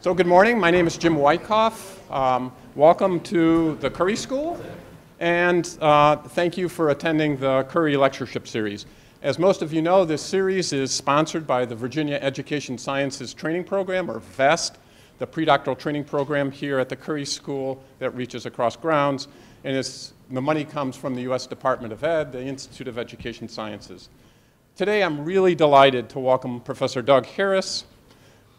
So good morning. My name is Jim Wyckoff. Um, welcome to the Curry School, and uh, thank you for attending the Curry Lectureship Series. As most of you know, this series is sponsored by the Virginia Education Sciences Training Program, or VEST, the predoctoral training program here at the Curry School that reaches across grounds, and the money comes from the U.S. Department of Ed, the Institute of Education Sciences. Today, I'm really delighted to welcome Professor Doug Harris,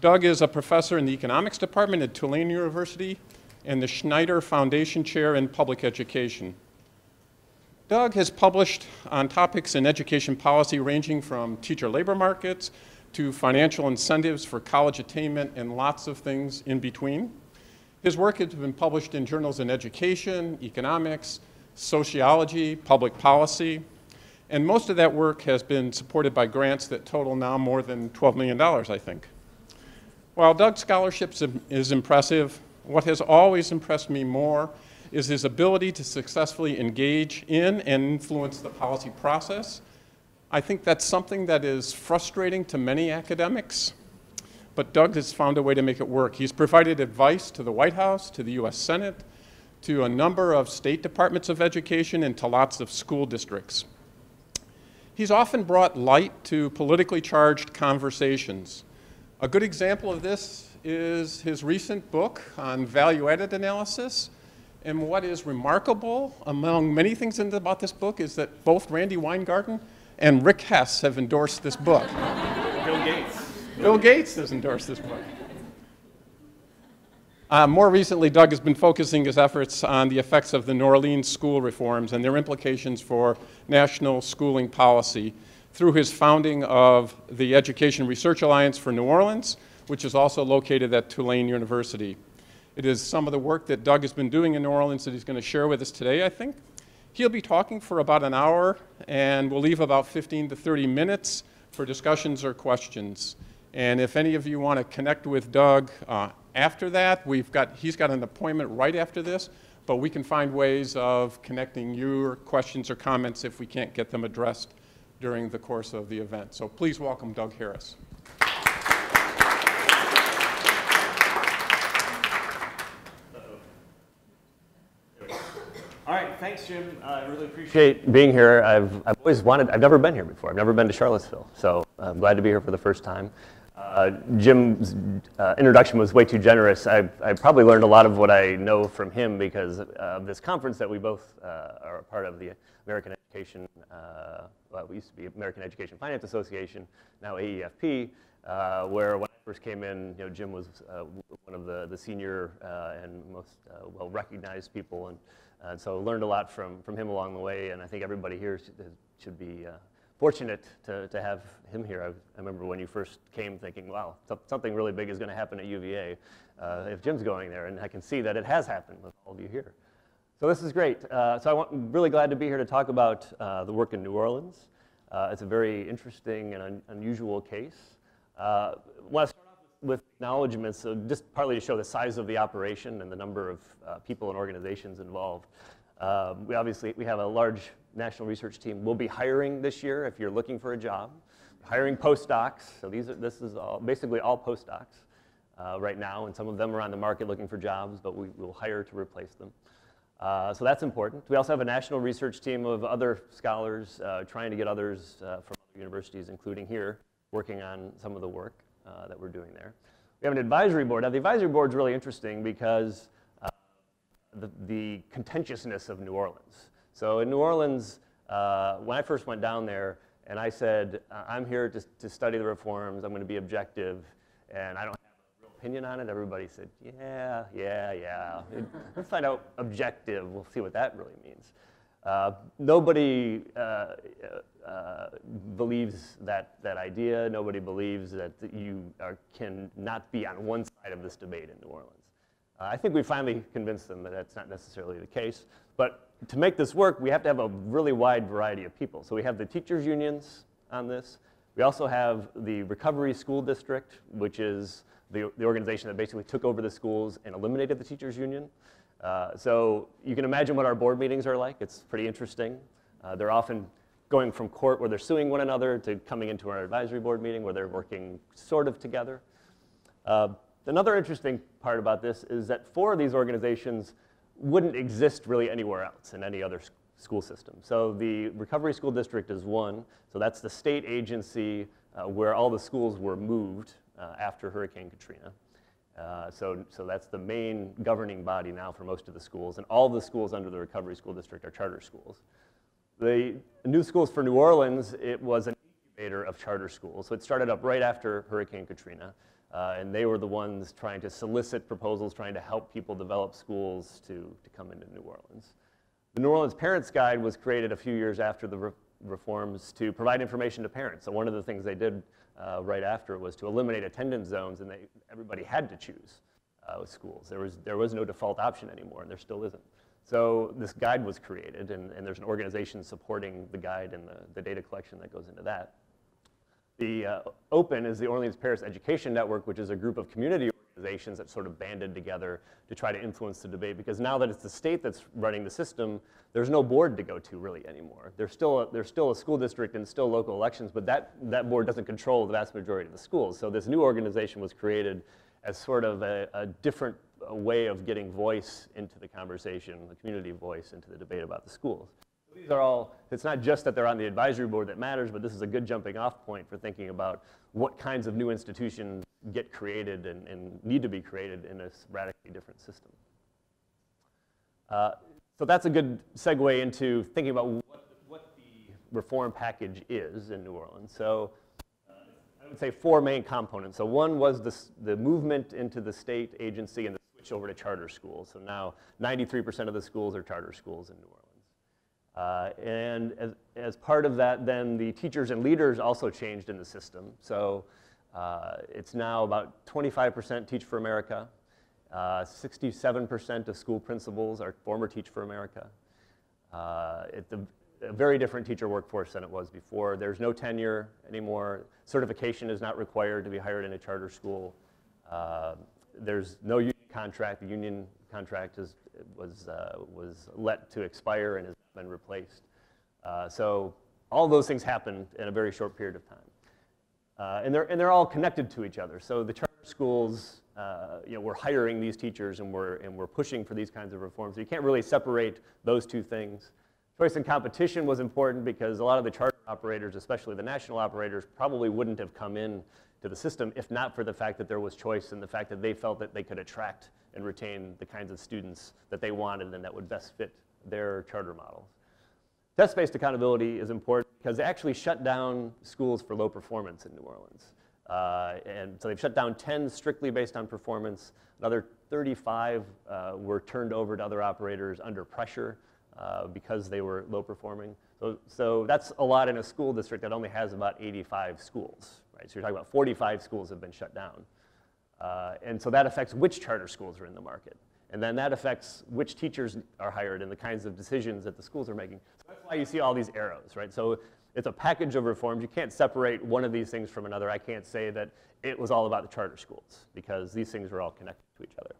Doug is a professor in the economics department at Tulane University and the Schlieder Foundation Chair in Public Education. Doug has published on topics in education policy ranging from teacher labor markets to financial incentives for college attainment and lots of things in between. His work has been published in journals in education, economics, sociology, public policy, and most of that work has been supported by grants that total now more than $12 million, I think. While Doug's scholarship is impressive, what has always impressed me more is his ability to successfully engage in and influence the policy process. I think that's something that is frustrating to many academics, but Doug has found a way to make it work. He's provided advice to the White House, to the US Senate, to a number of state departments of education, and to lots of school districts. He's often brought light to politically charged conversations. A good example of this is his recent book on value-added analysis. And what is remarkable among many things in, about this book is that both Randi Weingarten and Rick Hess have endorsed this book. Bill Gates. Bill Gates has endorsed this book. Uh, more recently, Doug has been focusing his efforts on the effects of the New Orleans school reforms and their implications for national schooling policy through his founding of the Education Research Alliance for New Orleans, which is also located at Tulane University. It is some of the work that Doug has been doing in New Orleans that he's going to share with us today, I think. He'll be talking for about an hour, and we'll leave about 15 to 30 minutes for discussions or questions. And if any of you want to connect with Doug uh, after that, we've got, he's got an appointment right after this, but we can find ways of connecting your questions or comments if we can't get them addressed during the course of the event. So please welcome Doug Harris. All right, thanks, Jim. Uh, I really appreciate being here. I've, I've always wanted, I've never been here before. I've never been to Charlottesville, so I'm glad to be here for the first time. Uh, Jim's uh, introduction was way too generous. I, I, probably learned a lot of what I know from him because of this conference that we both uh, are a part of, the American Education, uh, well, we used to be American Education Finance Association, now AEFP, uh, where when I first came in, you know, Jim was uh, one of the, the senior uh, and most uh, well-recognized people, and, and so learned a lot from, from him along the way, and I think everybody here should, should be uh, fortunate to, to have him here. I, I, remember when you first came thinking, wow, something really big is going to happen at UVA if Jim's going there, and I can see that it has happened with all of you here. So this is great. Uh, so I'm really glad to be here to talk about uh, the work in New Orleans. Uh, it's a very interesting and un unusual case. Uh, I want to start off with acknowledgments, so just partly to show the size of the operation and the number of uh, people and organizations involved. Um, we obviously we have a large national research team. We'll be hiring this year if you're looking for a job. hiring postdocs. So these are, this is all, basically all postdocs uh, right now, and some of them are on the market looking for jobs, but we will hire to replace them. Uh, so that's important. We also have a national research team of other scholars uh, trying to get others uh, from other universities, including here, working on some of the work uh, that we're doing there. We have an advisory board. Now, the advisory board is really interesting because uh, the, the, contentiousness of New Orleans. So in New Orleans, uh, when I first went down there, and I said, I'm here to, to study the reforms, I'm going to be objective, and I don't opinion on it? Everybody said, yeah, yeah, yeah. Let's find out objective. We'll see what that really means. Uh, nobody uh, uh, believes that, that idea. Nobody believes that you are, can not be on one side of this debate in New Orleans. Uh, I think we finally convinced them that that's not necessarily the case. But to make this work, we have to have a really wide variety of people. So we have the teachers' unions on this. We also have the Recovery School District, which is the, the organization that basically took over the schools and eliminated the teachers union. Uh, so you can imagine what our board meetings are like. It's pretty interesting. Uh, they're often going from court where they're suing one another to coming into our advisory board meeting where they're working sort of together. Uh, Another interesting part about this is that four of these organizations wouldn't exist really anywhere else in any other school system. So the Recovery School District is one, so that's the state agency uh, where all the schools were moved after Hurricane Katrina. Uh, so, so that's the main governing body now for most of the schools, and all the schools under the Recovery School District are charter schools. The New Schools for New Orleans, it was an incubator of charter schools. So it started up right after Hurricane Katrina, uh, and they were the ones trying to solicit proposals, trying to help people develop schools to, to come into New Orleans. The New Orleans Parents Guide was created a few years after the re- reforms to provide information to parents. So one of the things they did uh, right after was to eliminate attendance zones, and they, everybody had to choose uh, schools. There was, there was no default option anymore, and there still isn't. So this guide was created, and, and there's an organization supporting the guide and the, the data collection that goes into that. The uh, Open is the Orleans Parish Education Network, which is a group of community organizations that sort of banded together to try to influence the debate. Because now that it's the state that's running the system, there's no board to go to really anymore. There's still a, there's still a school district and still local elections, but that, that board doesn't control the vast majority of the schools. So this new organization was created as sort of a, a different way of getting voice into the conversation, the community voice into the debate about the schools. These are all, it's not just that they're on the advisory board that matters, but this is a good jumping off point for thinking about what kinds of new institutions get created and, and need to be created in a radically different system. Uh, so that's a good segue into thinking about what, what the reform package is in New Orleans. So uh, I would say four main components. So one was this, the movement into the state agency and the switch over to charter schools. So now 93% of the schools are charter schools in New Orleans. Uh, and as, as part of that, then the teachers and leaders also changed in the system. So uh, it's now about 25% Teach for America. Uh, 67% of school principals are former Teach for America. Uh, it's a, a very different teacher workforce than it was before. There's no tenure anymore. Certification is not required to be hired in a charter school. Uh, there's no union contract. The union contract is, was, uh, was let to expire and has been replaced. Uh, so all those things happened in a very short period of time. Uh, and, they're, and they're all connected to each other. So the charter schools, uh, you know, we're hiring these teachers and we're, and we're pushing for these kinds of reforms. So you can't really separate those two things. Choice and competition was important because a lot of the charter operators, especially the national operators, probably wouldn't have come in to the system if not for the fact that there was choice and the fact that they felt that they could attract and retain the kinds of students that they wanted and that would best fit their charter models. Test-based accountability is important because they actually shut down schools for low performance in New Orleans. Uh, and so they've shut down 10 strictly based on performance. Another 35 uh, were turned over to other operators under pressure uh, because they were low performing. So, so that's a lot in a school district that only has about 85 schools, right? So you're talking about 45 schools have been shut down. Uh, and so that affects which charter schools are in the market. And then that affects which teachers are hired and the kinds of decisions that the schools are making. That's why you see all these arrows, right? So it's a package of reforms. You can't separate one of these things from another. I can't say that it was all about the charter schools because these things were all connected to each other.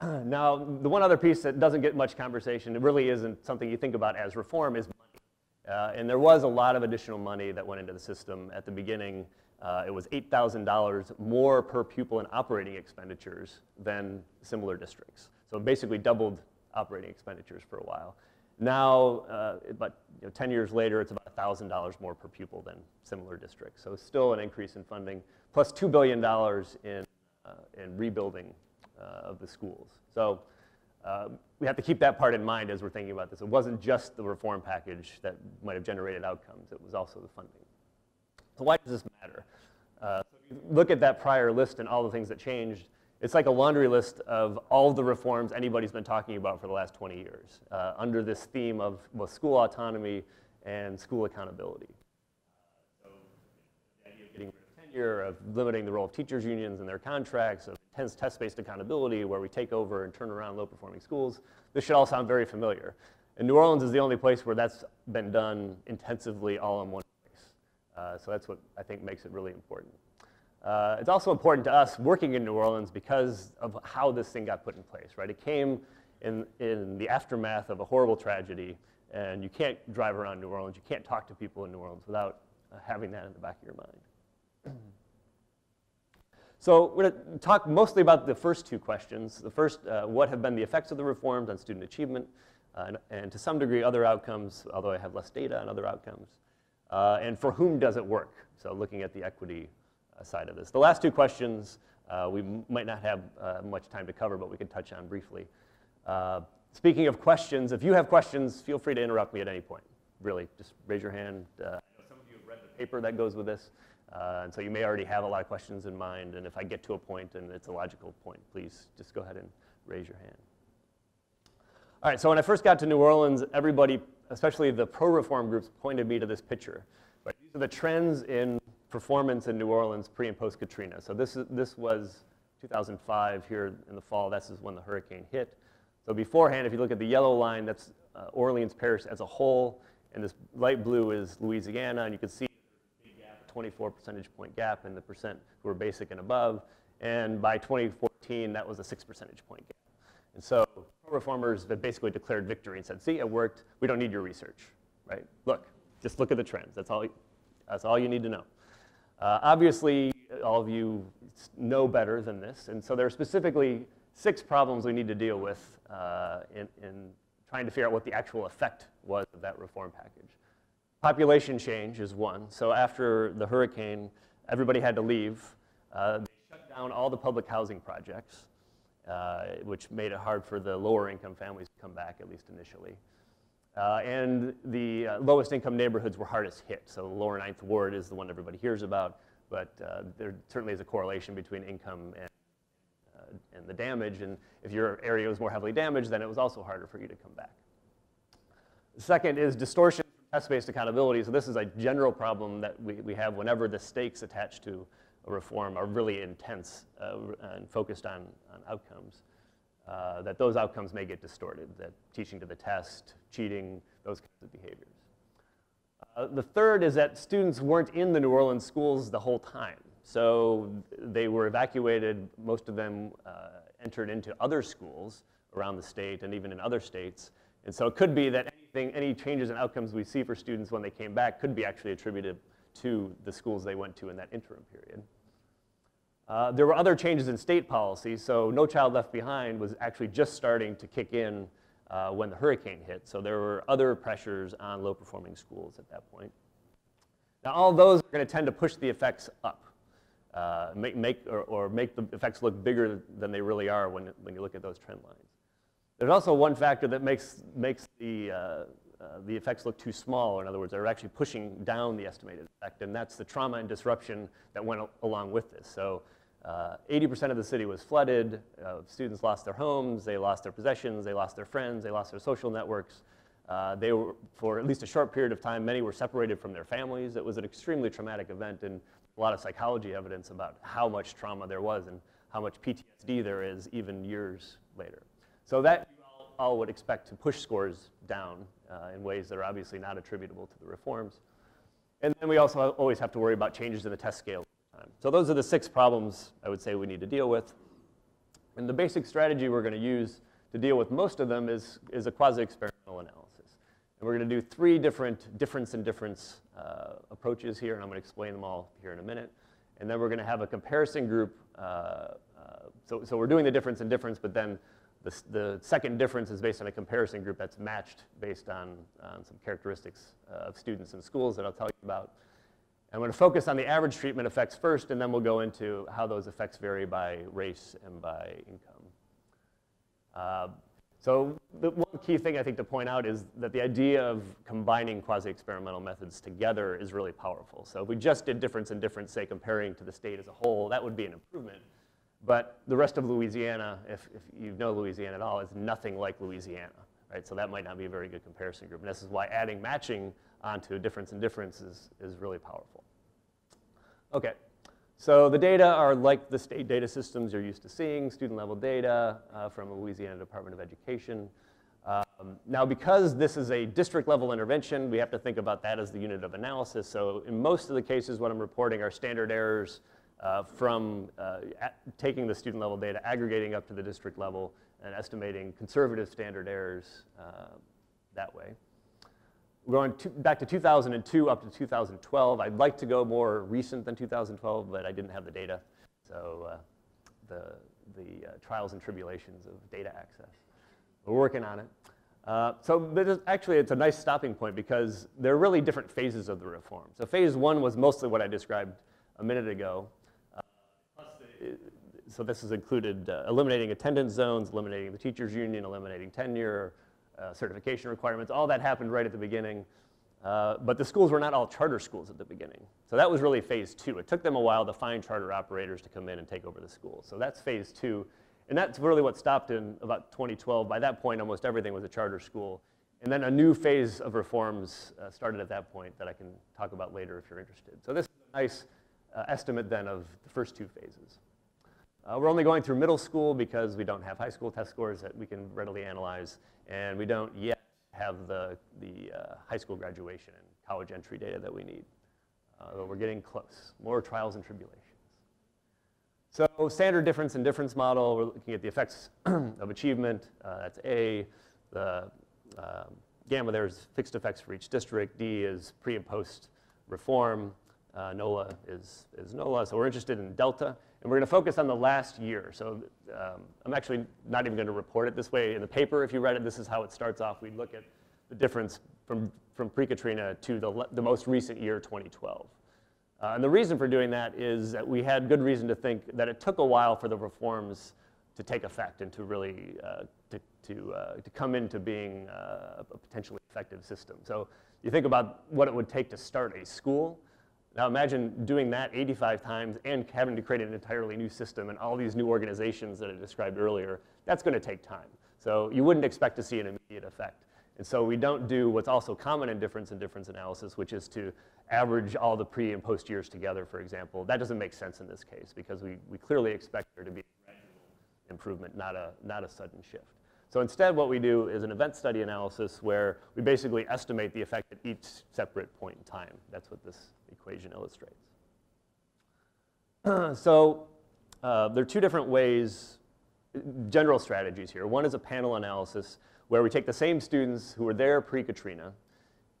Now, the one other piece that doesn't get much conversation, it really isn't something you think about as reform, is money. Uh, and there was a lot of additional money that went into the system at the beginning. Uh, it was $8,000 more per pupil in operating expenditures than similar districts. So it basically doubled operating expenditures for a while. Now, uh, about you know, 10 years later, it's about $1,000 more per pupil than similar districts. So still an increase in funding, plus $2 billion in, uh, in rebuilding uh, of the schools. So uh, we have to keep that part in mind as we're thinking about this. It wasn't just the reform package that might have generated outcomes, it was also the funding. So why does this matter? Uh, so look at that prior list and all the things that changed, it's like a laundry list of all the reforms anybody's been talking about for the last 20 years uh, under this theme of both school autonomy and school accountability. So the idea of getting rid of tenure, of limiting the role of teachers unions and their contracts, of intense test-based accountability where we take over and turn around low-performing schools. This should all sound very familiar. And New Orleans is the only place where that's been done intensively all in one place. Uh, so that's what I think makes it really important. Uh, it's also important to us working in New Orleans because of how this thing got put in place, right? It came in, in the aftermath of a horrible tragedy, and you can't drive around New Orleans, you can't talk to people in New Orleans without uh, having that in the back of your mind. So we're going to talk mostly about the first two questions. The first, uh, what have been the effects of the reforms on student achievement, uh, and, and, to some degree other outcomes, although I have less data on other outcomes. Uh, and for whom does it work? So looking at the equity side of this. The last two questions uh, we might not have uh, much time to cover, but we can touch on briefly. speaking of questions, if you have questions, feel free to interrupt me at any point. Really, just raise your hand. Some of you have read the paper that goes with this. Uh, and so you may already have a lot of questions in mind, and if I get to a point and it's a logical point, please just go ahead and raise your hand. All right, so when I first got to New Orleans, everybody, especially the pro-reform groups, pointed me to this picture. Right? These are the trends in performance in New Orleans pre and post Katrina. So this, is, this was 2005 here in the fall. This is when the hurricane hit. So beforehand, if you look at the yellow line, that's uh, Orleans Parish as a whole, and this light blue is Louisiana, and you can see 24 percentage point gap in the percent who are basic and above. And by 2014, that was a six percentage point gap. And so reformers have basically declared victory and said, see, it worked. We don't need your research, right? Look, just look at the trends. That's all, that's all you need to know. Uh, obviously, all of you know better than this. And so there are specifically six problems we need to deal with uh, in, in trying to figure out what the actual effect was of that reform package. Population change is one. So after the hurricane, everybody had to leave. Uh, they shut down all the public housing projects, uh, which made it hard for the lower income families to come back, at least initially. Uh, and the uh, lowest income neighborhoods were hardest hit. So the lower ninth ward is the one everybody hears about, but uh, there certainly is a correlation between income and, uh, and the damage. And if your area was more heavily damaged, then it was also harder for you to come back. Second is distortion test-based accountability, so this is a general problem that we, we have whenever the stakes attached to a reform are really intense uh, and focused on, on outcomes, uh, that those outcomes may get distorted, that teaching to the test, cheating, those kinds of behaviors. Uh, the third is that students weren't in the New Orleans schools the whole time. So they were evacuated, most of them uh, entered into other schools around the state and even in other states. And so it could be that anything, any changes in outcomes we see for students when they came back could be actually attributed to the schools they went to in that interim period. Uh, there were other changes in state policy, so No Child Left Behind was actually just starting to kick in uh, when the hurricane hit. So there were other pressures on low performing schools at that point. Now, all those are going to tend to push the effects up, uh, make, make, or, or, make the effects look bigger than they really are when, when you look at those trend lines. There's also one factor that makes, makes the, uh, uh, the effects look too small. In other words, they're actually pushing down the estimated effect, and that's the trauma and disruption that went along with this. So 80% uh, of the city was flooded. Uh, students lost their homes, they lost their possessions, they lost their friends, they lost their social networks. Uh, they were, for at least a short period of time, many were separated from their families. It was an extremely traumatic event, and a lot of psychology evidence about how much trauma there was and how much PTSD there is even years later. So that you all, all would expect to push scores down uh, in ways that are obviously not attributable to the reforms. And then we also always have to worry about changes in the test scale. So those are the six problems I would say we need to deal with. And the basic strategy we're going to use to deal with most of them is, is a quasi-experimental analysis. And we're going to do three different difference and difference uh, approaches here, and I'm going to explain them all here in a minute. And then we're going to have a comparison group. Uh, uh, so, so we're doing the difference and difference, but then the, the, second difference is based on a comparison group that's matched based on, some characteristics uh, of students in schools that I'll tell you about. I'm going to focus on the average treatment effects first, and then we'll go into how those effects vary by race and by income. Uh, so the one key thing I think to point out is that the idea of combining quasi-experimental methods together is really powerful. So if we just did difference in difference, say comparing to the state as a whole, that would be an improvement. But the rest of Louisiana, if, if you know Louisiana at all, is nothing like Louisiana, right? So that might not be a very good comparison group. And this is why adding matching onto difference and difference is, is really powerful. Okay, so the data are like the state data systems you're used to seeing, student level data uh, from the Louisiana Department of Education. Um, now, because this is a district level intervention, we have to think about that as the unit of analysis. So in most of the cases, what I'm reporting are standard errors uh, from uh, taking the student level data, aggregating up to the district level, and estimating conservative standard errors uh, that way. We're going to, back to 2002 up to 2012. I'd like to go more recent than 2012, but I didn't have the data. So uh, the, the uh, trials and tribulations of data access. We're working on it. Uh, so actually, it's a nice stopping point because there are really different phases of the reform. So phase one was mostly what I described a minute ago. Uh, the- so this has included uh, eliminating attendance zones, eliminating the teachers union, eliminating tenure, uh, certification requirements. All that happened right at the beginning. Uh, but the schools were not all charter schools at the beginning. So that was really phase two. It took them a while to find charter operators to come in and take over the schools. So that's phase two. And that's really what stopped in about 2012. By that point, almost everything was a charter school. And then a new phase of reforms uh, started at that point that I can talk about later if you're interested. So this is a nice uh, estimate then of the first two phases. Uh, we're only going through middle school because we don't have high school test scores that we can readily analyze, and we don't yet have the, the uh, high school graduation and college entry data that we need. Uh, but we're getting close. More trials and tribulations. So standard difference and difference model, we're looking at the effects of achievement. Uh, that's A. The um, gamma there is fixed effects for each district. D is pre and post reform. Uh, NOLA is, is NOLA. So we're interested in delta. And we're going to focus on the last year. So um, I'm actually not even going to report it this way in the paper. If you read it, this is how it starts off. We look at the difference from, from pre-Katrina to the, the most recent year, 2012. Uh, and the reason for doing that is that we had good reason to think that it took a while for the reforms to take effect and to really uh, to, to, uh, to come into being uh, a potentially effective system. So you think about what it would take to start a school. Now imagine doing that 85 times and having to create an entirely new system and all these new organizations that I described earlier. That's going to take time. So you wouldn't expect to see an immediate effect. And so we don't do what's also common in difference and difference analysis, which is to average all the pre and post years together, for example. That doesn't make sense in this case because we, we clearly expect there to be improvement, not a, not a sudden shift. So instead, what we do is an event study analysis where we basically estimate the effect at each separate point in time. That's what this equation illustrates. so uh, there are two different ways, general strategies here. One is a panel analysis where we take the same students who were there pre-Katrina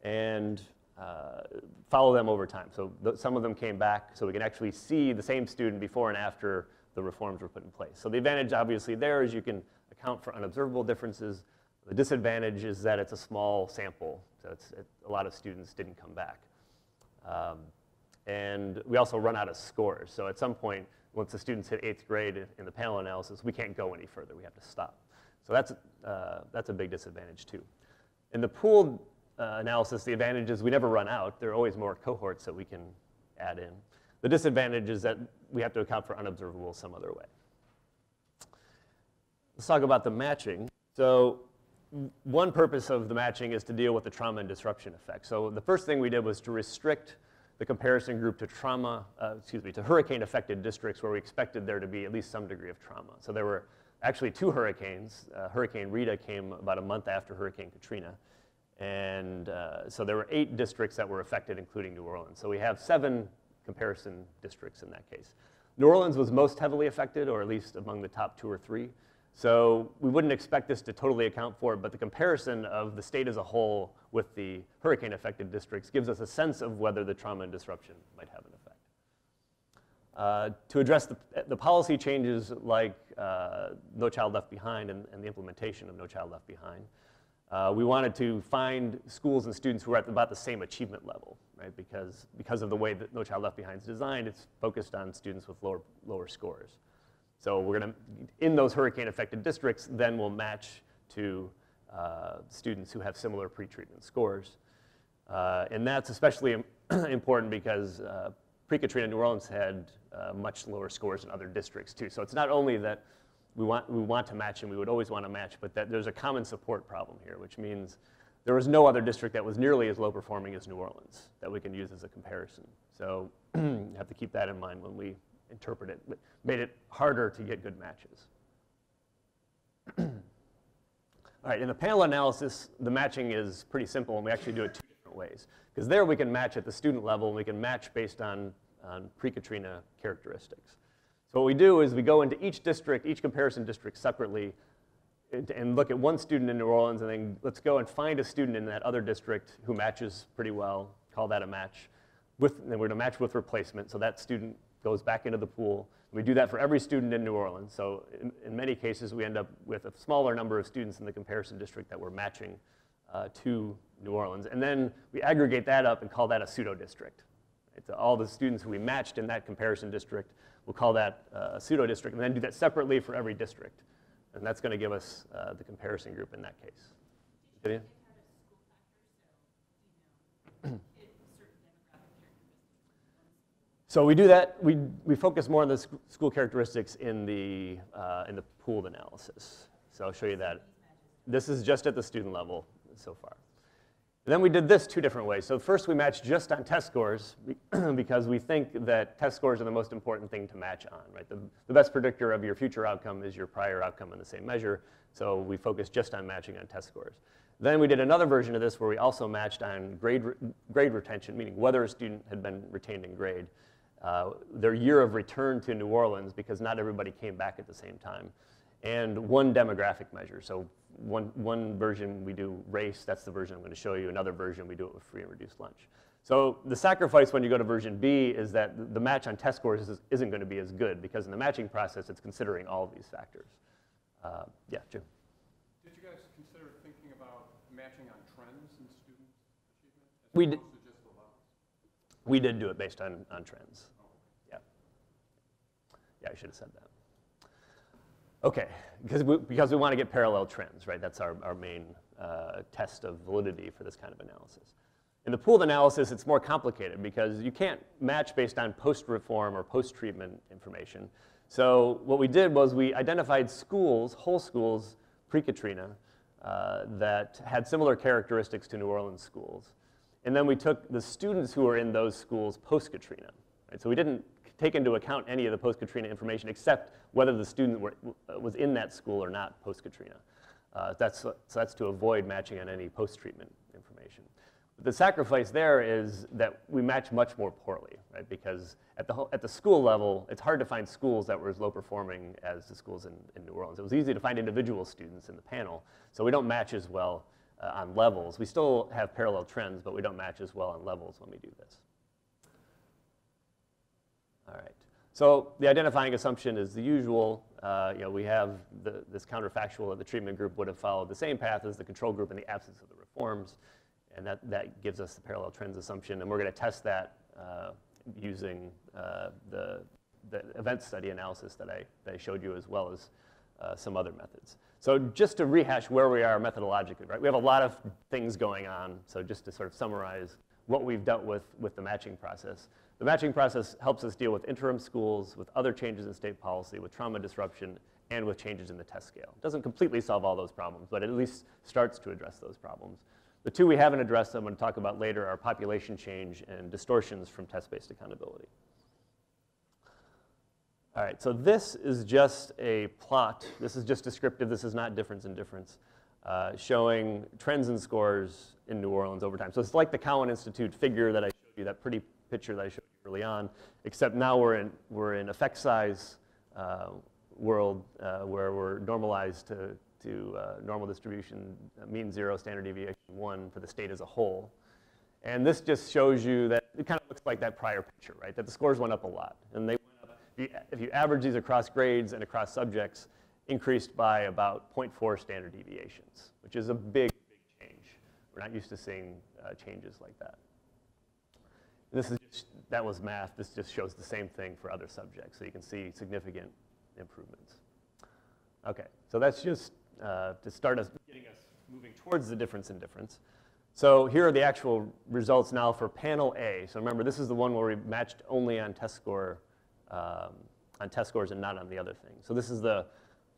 and uh, follow them over time. So th- some of them came back, so we can actually see the same student before and after the reforms were put in place. So the advantage, obviously, there is you can account for unobservable differences. The disadvantage is that it's a small sample, so it, a lot of students didn't come back. Um, and we also run out of scores. So at some point, once the students hit eighth grade in the panel analysis, we can't go any further. We have to stop. So that's, uh, that's a big disadvantage too. In the pooled uh, analysis, the advantage is we never run out. There are always more cohorts that we can add in. The disadvantage is that we have to account for unobservable some other way. Let's talk about the matching. So one purpose of the matching is to deal with the trauma and disruption effect. So the first thing we did was to restrict the comparison group to trauma, uh, excuse me, to hurricane affected districts where we expected there to be at least some degree of trauma. So there were actually two hurricanes. Uh, Hurricane Rita came about a month after Hurricane Katrina. And uh, so there were eight districts that were affected, including New Orleans. So we have seven comparison districts in that case. New Orleans was most heavily affected, or at least among the top two or three. So we wouldn't expect this to totally account for it, but the comparison of the state as a whole with the hurricane affected districts gives us a sense of whether the trauma and disruption might have an effect. Uh, to address the, the, policy changes like uh, No Child Left Behind and, and, the implementation of No Child Left Behind, uh, we wanted to find schools and students who are at about the same achievement level, right? Because, because of the way that No Child Left Behind is designed, it's focused on students with lower, lower scores. So we're going to, in those hurricane affected districts, then we'll match to uh, students who have similar pretreatment scores. Uh, and that's especially important because uh, pre-Katrina New Orleans had uh, much lower scores than other districts too. So it's not only that we want, we want to match and we would always want to match, but that there's a common support problem here, which means there was no other district that was nearly as low performing as New Orleans that we can use as a comparison. So you have to keep that in mind when we interpret it, but made it harder to get good matches. All right, in the panel analysis, the matching is pretty simple, and we actually do it two different ways. Because there we can match at the student level, and we can match based on, on pre-Katrina characteristics. So what we do is we go into each district, each comparison district separately, and, look at one student in New Orleans, and then let's go and find a student in that other district who matches pretty well, call that a match. With, and we're going to match with replacement, so that student goes back into the pool. We do that for every student in New Orleans. So in, in many cases, we end up with a smaller number of students in the comparison district that we're matching uh, to New Orleans. And then we aggregate that up and call that a pseudo district. Right? So all the students who we matched in that comparison district, we'll call that uh, a pseudo district, and then do that separately for every district. And that's going to give us uh, the comparison group in that case. Did you? It had a school factor, so, you know, it, certain demographic characteristics. So we do that, we, we focus more on the sc- school characteristics in the, uh, in the pooled analysis. So I'll show you that. This is just at the student level so far. And then we did this two different ways. So first we matched just on test scores because we think that test scores are the most important thing to match on, right? The, the best predictor of your future outcome is your prior outcome in the same measure. So we focused just on matching on test scores. Then we did another version of this where we also matched on grade, grade retention, meaning whether a student had been retained in grade, uh, their year of return to New Orleans because not everybody came back at the same time, and one demographic measure. So one, one version we do race, that's the version I'm going to show you. Another version we do it with free and reduced lunch. So the sacrifice when you go to version B is that the- match on test scores is, isn't going to be as good because in the matching process it's considering all of these factors. Uh, yeah, Jim. Did you guys consider thinking about matching on trends in student achievement? as We did- to just the levels? We did do it based on, on trends. Yeah. I should have said that. Okay, because we, because we want to get parallel trends, right? That's our, our main uh, test of validity for this kind of analysis. In the pooled analysis, it's more complicated because you can't match based on post-reform or post-treatment information. So what we did was we identified schools, whole schools, pre-Katrina, uh, that had similar characteristics to New Orleans schools. And then we took the students who were in those schools post-Katrina. Right? So we didn't take into account any of the post-Katrina information except whether the student were, was in that school or not post-Katrina. Uh, that's, so that's to avoid matching on any post-treatment information. The sacrifice there is that we match much more poorly, right? Because at the, at the school level, it's hard to find schools that were as low performing as the schools in, in New Orleans. It was easy to find individual students in the panel, so we don't match as well uh, on levels. We still have parallel trends, but we don't match as well on levels when we do this. All right. So the identifying assumption is the usual. Uh, you know, we have the, this counterfactual that the treatment group would have followed the same path as the control group in the absence of the reforms, and that, that gives us the parallel trends assumption. And we're going to test that uh, using uh, the, the event study analysis that I, that I showed you, as well as uh, some other methods. So just to rehash where we are methodologically, right? We have a lot of things going on. So just to sort of summarize what we've dealt with with the matching process. The matching process helps us deal with interim schools, with other changes in state policy, with trauma disruption, and with changes in the test scale. It doesn't completely solve all those problems, but it at least starts to address those problems. The two we haven't addressed, I'm going to talk about later, are population change and distortions from test-based accountability. All right, so this is just a plot. This is just descriptive. This is not difference in difference, uh, showing trends and scores in New Orleans over time. So it's like the Cowen Institute figure that I showed you, that pretty picture that I showed you early on, except now we're in, we're in effect size uh, world uh, where we're normalized to, to uh, normal distribution, uh, mean zero, standard deviation one for the state as a whole. And this just shows you that it kind of looks like that prior picture, right? That the scores went up a lot. And they went up, if you, if you average these across grades and across subjects, increased by about 0.4 standard deviations, which is a big, big change. We're not used to seeing uh, changes like that. And this is just, that was math. This just shows the same thing for other subjects. So you can see significant improvements. Okay, so that's just uh, to start us getting us moving towards the difference in difference. So here are the actual results now for panel A. So remember, this is the one where we matched only on test score, um, on test scores and not on the other things. So this is the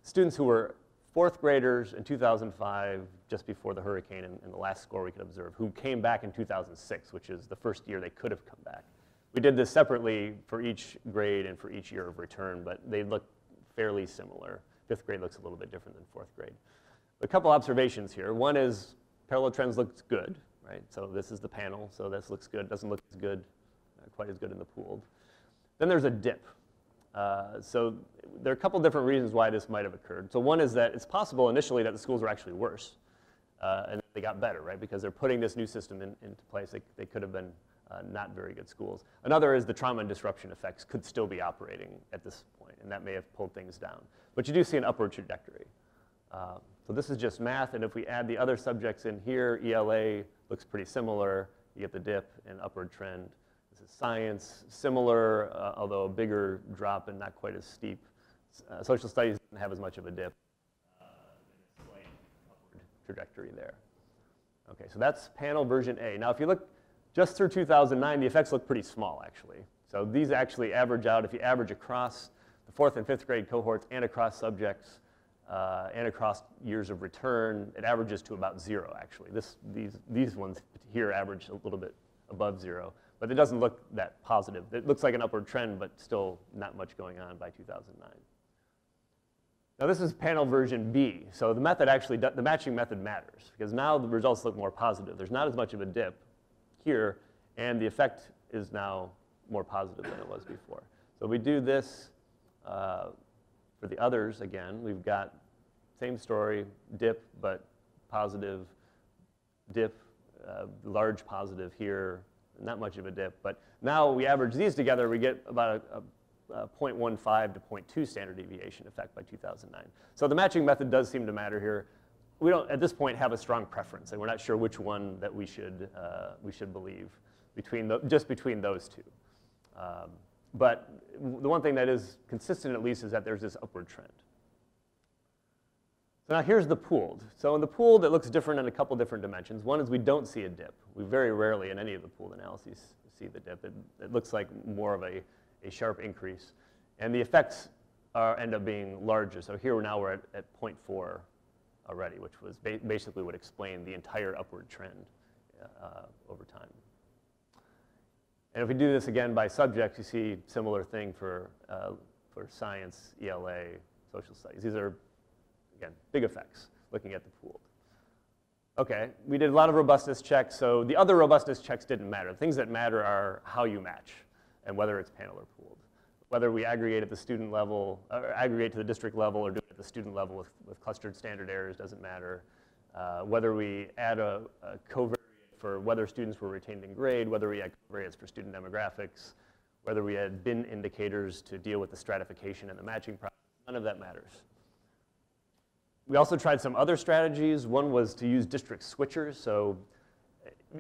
students who were fourth graders in 2005, just before the hurricane, and, and the last score we could observe, who came back in 2006, which is the first year they could have come back. We did this separately for each grade and for each year of return, but they look fairly similar. Fifth grade looks a little bit different than fourth grade. A couple observations here. One is parallel trends looks good, right? So this is the panel, so this looks good. Doesn't look as good, quite as good in the pooled. Then there's a dip. Uh, so there are a couple different reasons why this might have occurred. So one is that it's possible initially that the schools were actually worse, uh, and they got better, right? Because they're putting this new system in, into place. They, they could have been uh, not very good schools. Another is the trauma and disruption effects could still be operating at this and that may have pulled things down. But you do see an upward trajectory. Uh, so this is just math, and if we add the other subjects in here, ELA looks pretty similar. You get the dip and upward trend. Science, similar, uh, although a bigger drop and not quite as steep. Uh, social studies doesn't have as much of a dip. Trajectory there. Okay, so that's panel version A. Now, if you look just through 2009, the effects look pretty small, actually. So these actually average out, if you average across the fourth and fifth grade cohorts and across subjects uh, and across years of return, it averages to about zero, actually. This, these, these ones here average a little bit above zero, but it doesn't look that positive. It looks like an upward trend, but still not much going on by 2009. Now this is panel version B. So the method actually, the matching method matters because now the results look more positive. There's not as much of a dip here and the effect is now more positive than it was before. So we do this uh, for the others again. We've got same story, dip, but positive, dip, uh, large positive here, not much of a dip. But now we average these together, we get about a, a uh, 0.15 to 0.2 standard deviation effect by 2009. So the matching method does seem to matter here. We don't, at this point, have a strong preference, and we're not sure which one that we should, uh, we should believe between the, just between those two. Um, but the one thing that is consistent, at least, is that there's this upward trend. So now here's the pooled. So in the pooled, it looks different in a couple different dimensions. One is we don't see a dip. We very rarely in any of the pooled analyses see the dip. It, it looks like more of a a sharp increase. And the effects are, end up being larger. So here now we're at, at 0.4 already, which was ba basically would explain the entire upward trend uh, over time. And if we do this again by subjects, you see similar thing for, uh, for science, ELA, social studies. These are, again, big effects looking at the pooled. Okay, we did a lot of robustness checks, so the other robustness checks didn't matter. The things that matter are how you match and whether it's panel or pooled. Whether we aggregate at the student level, or aggregate to the district level or do it at the student level with, with clustered standard errors doesn't matter. Uh, whether we add a, a covariate for whether students were retained in grade, whether we add covariates for student demographics, whether we had bin indicators to deal with the stratification and the matching process, none of that matters. We also tried some other strategies. One was to use district switchers. So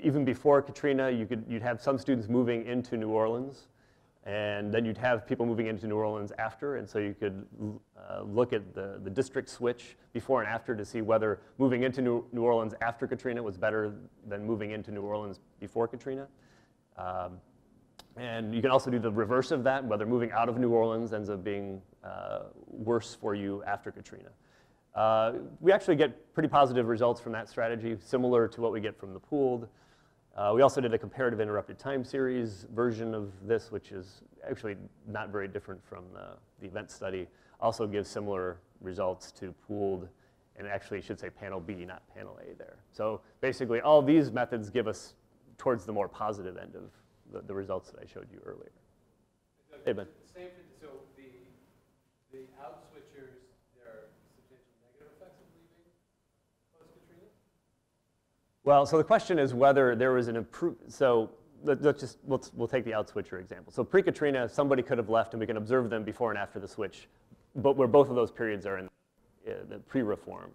even before Katrina, you could, you'd have some students moving into New Orleans and then you'd have people moving into New Orleans after, and so you could uh, look at the, the district switch before and after to see whether moving into New, New Orleans after Katrina was better than moving into New Orleans before Katrina. Um, and you can also do the reverse of that, whether moving out of New Orleans ends up being uh, worse for you after Katrina. Uh, we actually get pretty positive results from that strategy, similar to what we get from the pooled. Uh, we also did a comparative interrupted time series version of this, which is actually not very different from the, the event study. Also gives similar results to pooled, and actually should say panel B, not panel A there. So basically, all these methods give us towards the more positive end of the, the results that I showed you earlier. Hey, Ben. Same, so the, the out switchers, there are substantial negative effects of leaving post-Katrina? Well, so the question is whether there was an improvement. So let, us just, we'll, we'll take the out switcher example. So pre-Katrina, somebody could have left and we can observe them before and after the switch, but where both of those periods are in uh, the pre-reform.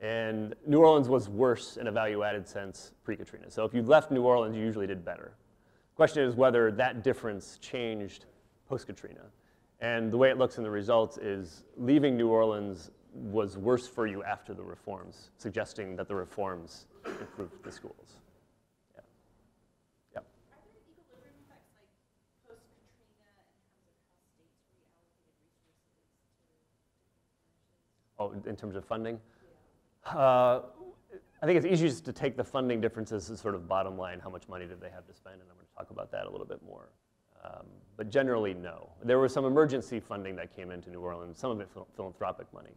And New Orleans was worse in a value-added sense pre-Katrina. So if you left New Orleans, you usually did better. Question is whether that difference changed post-Katrina. And the way it looks in the results is leaving New Orleans was worse for you after the reforms, suggesting that the reforms improved the schools. Yeah. Yeah. Are there equilibrium effects like post-Katrina in terms of how states reallocated resources to different branches? Oh, in terms of funding? Uh, I think it's easiest to take the funding differences as sort of bottom line, how much money did they have to spend, and I'm going to talk about that a little bit more. Um, but generally, no. There was some emergency funding that came into New Orleans, some of it phil philanthropic money,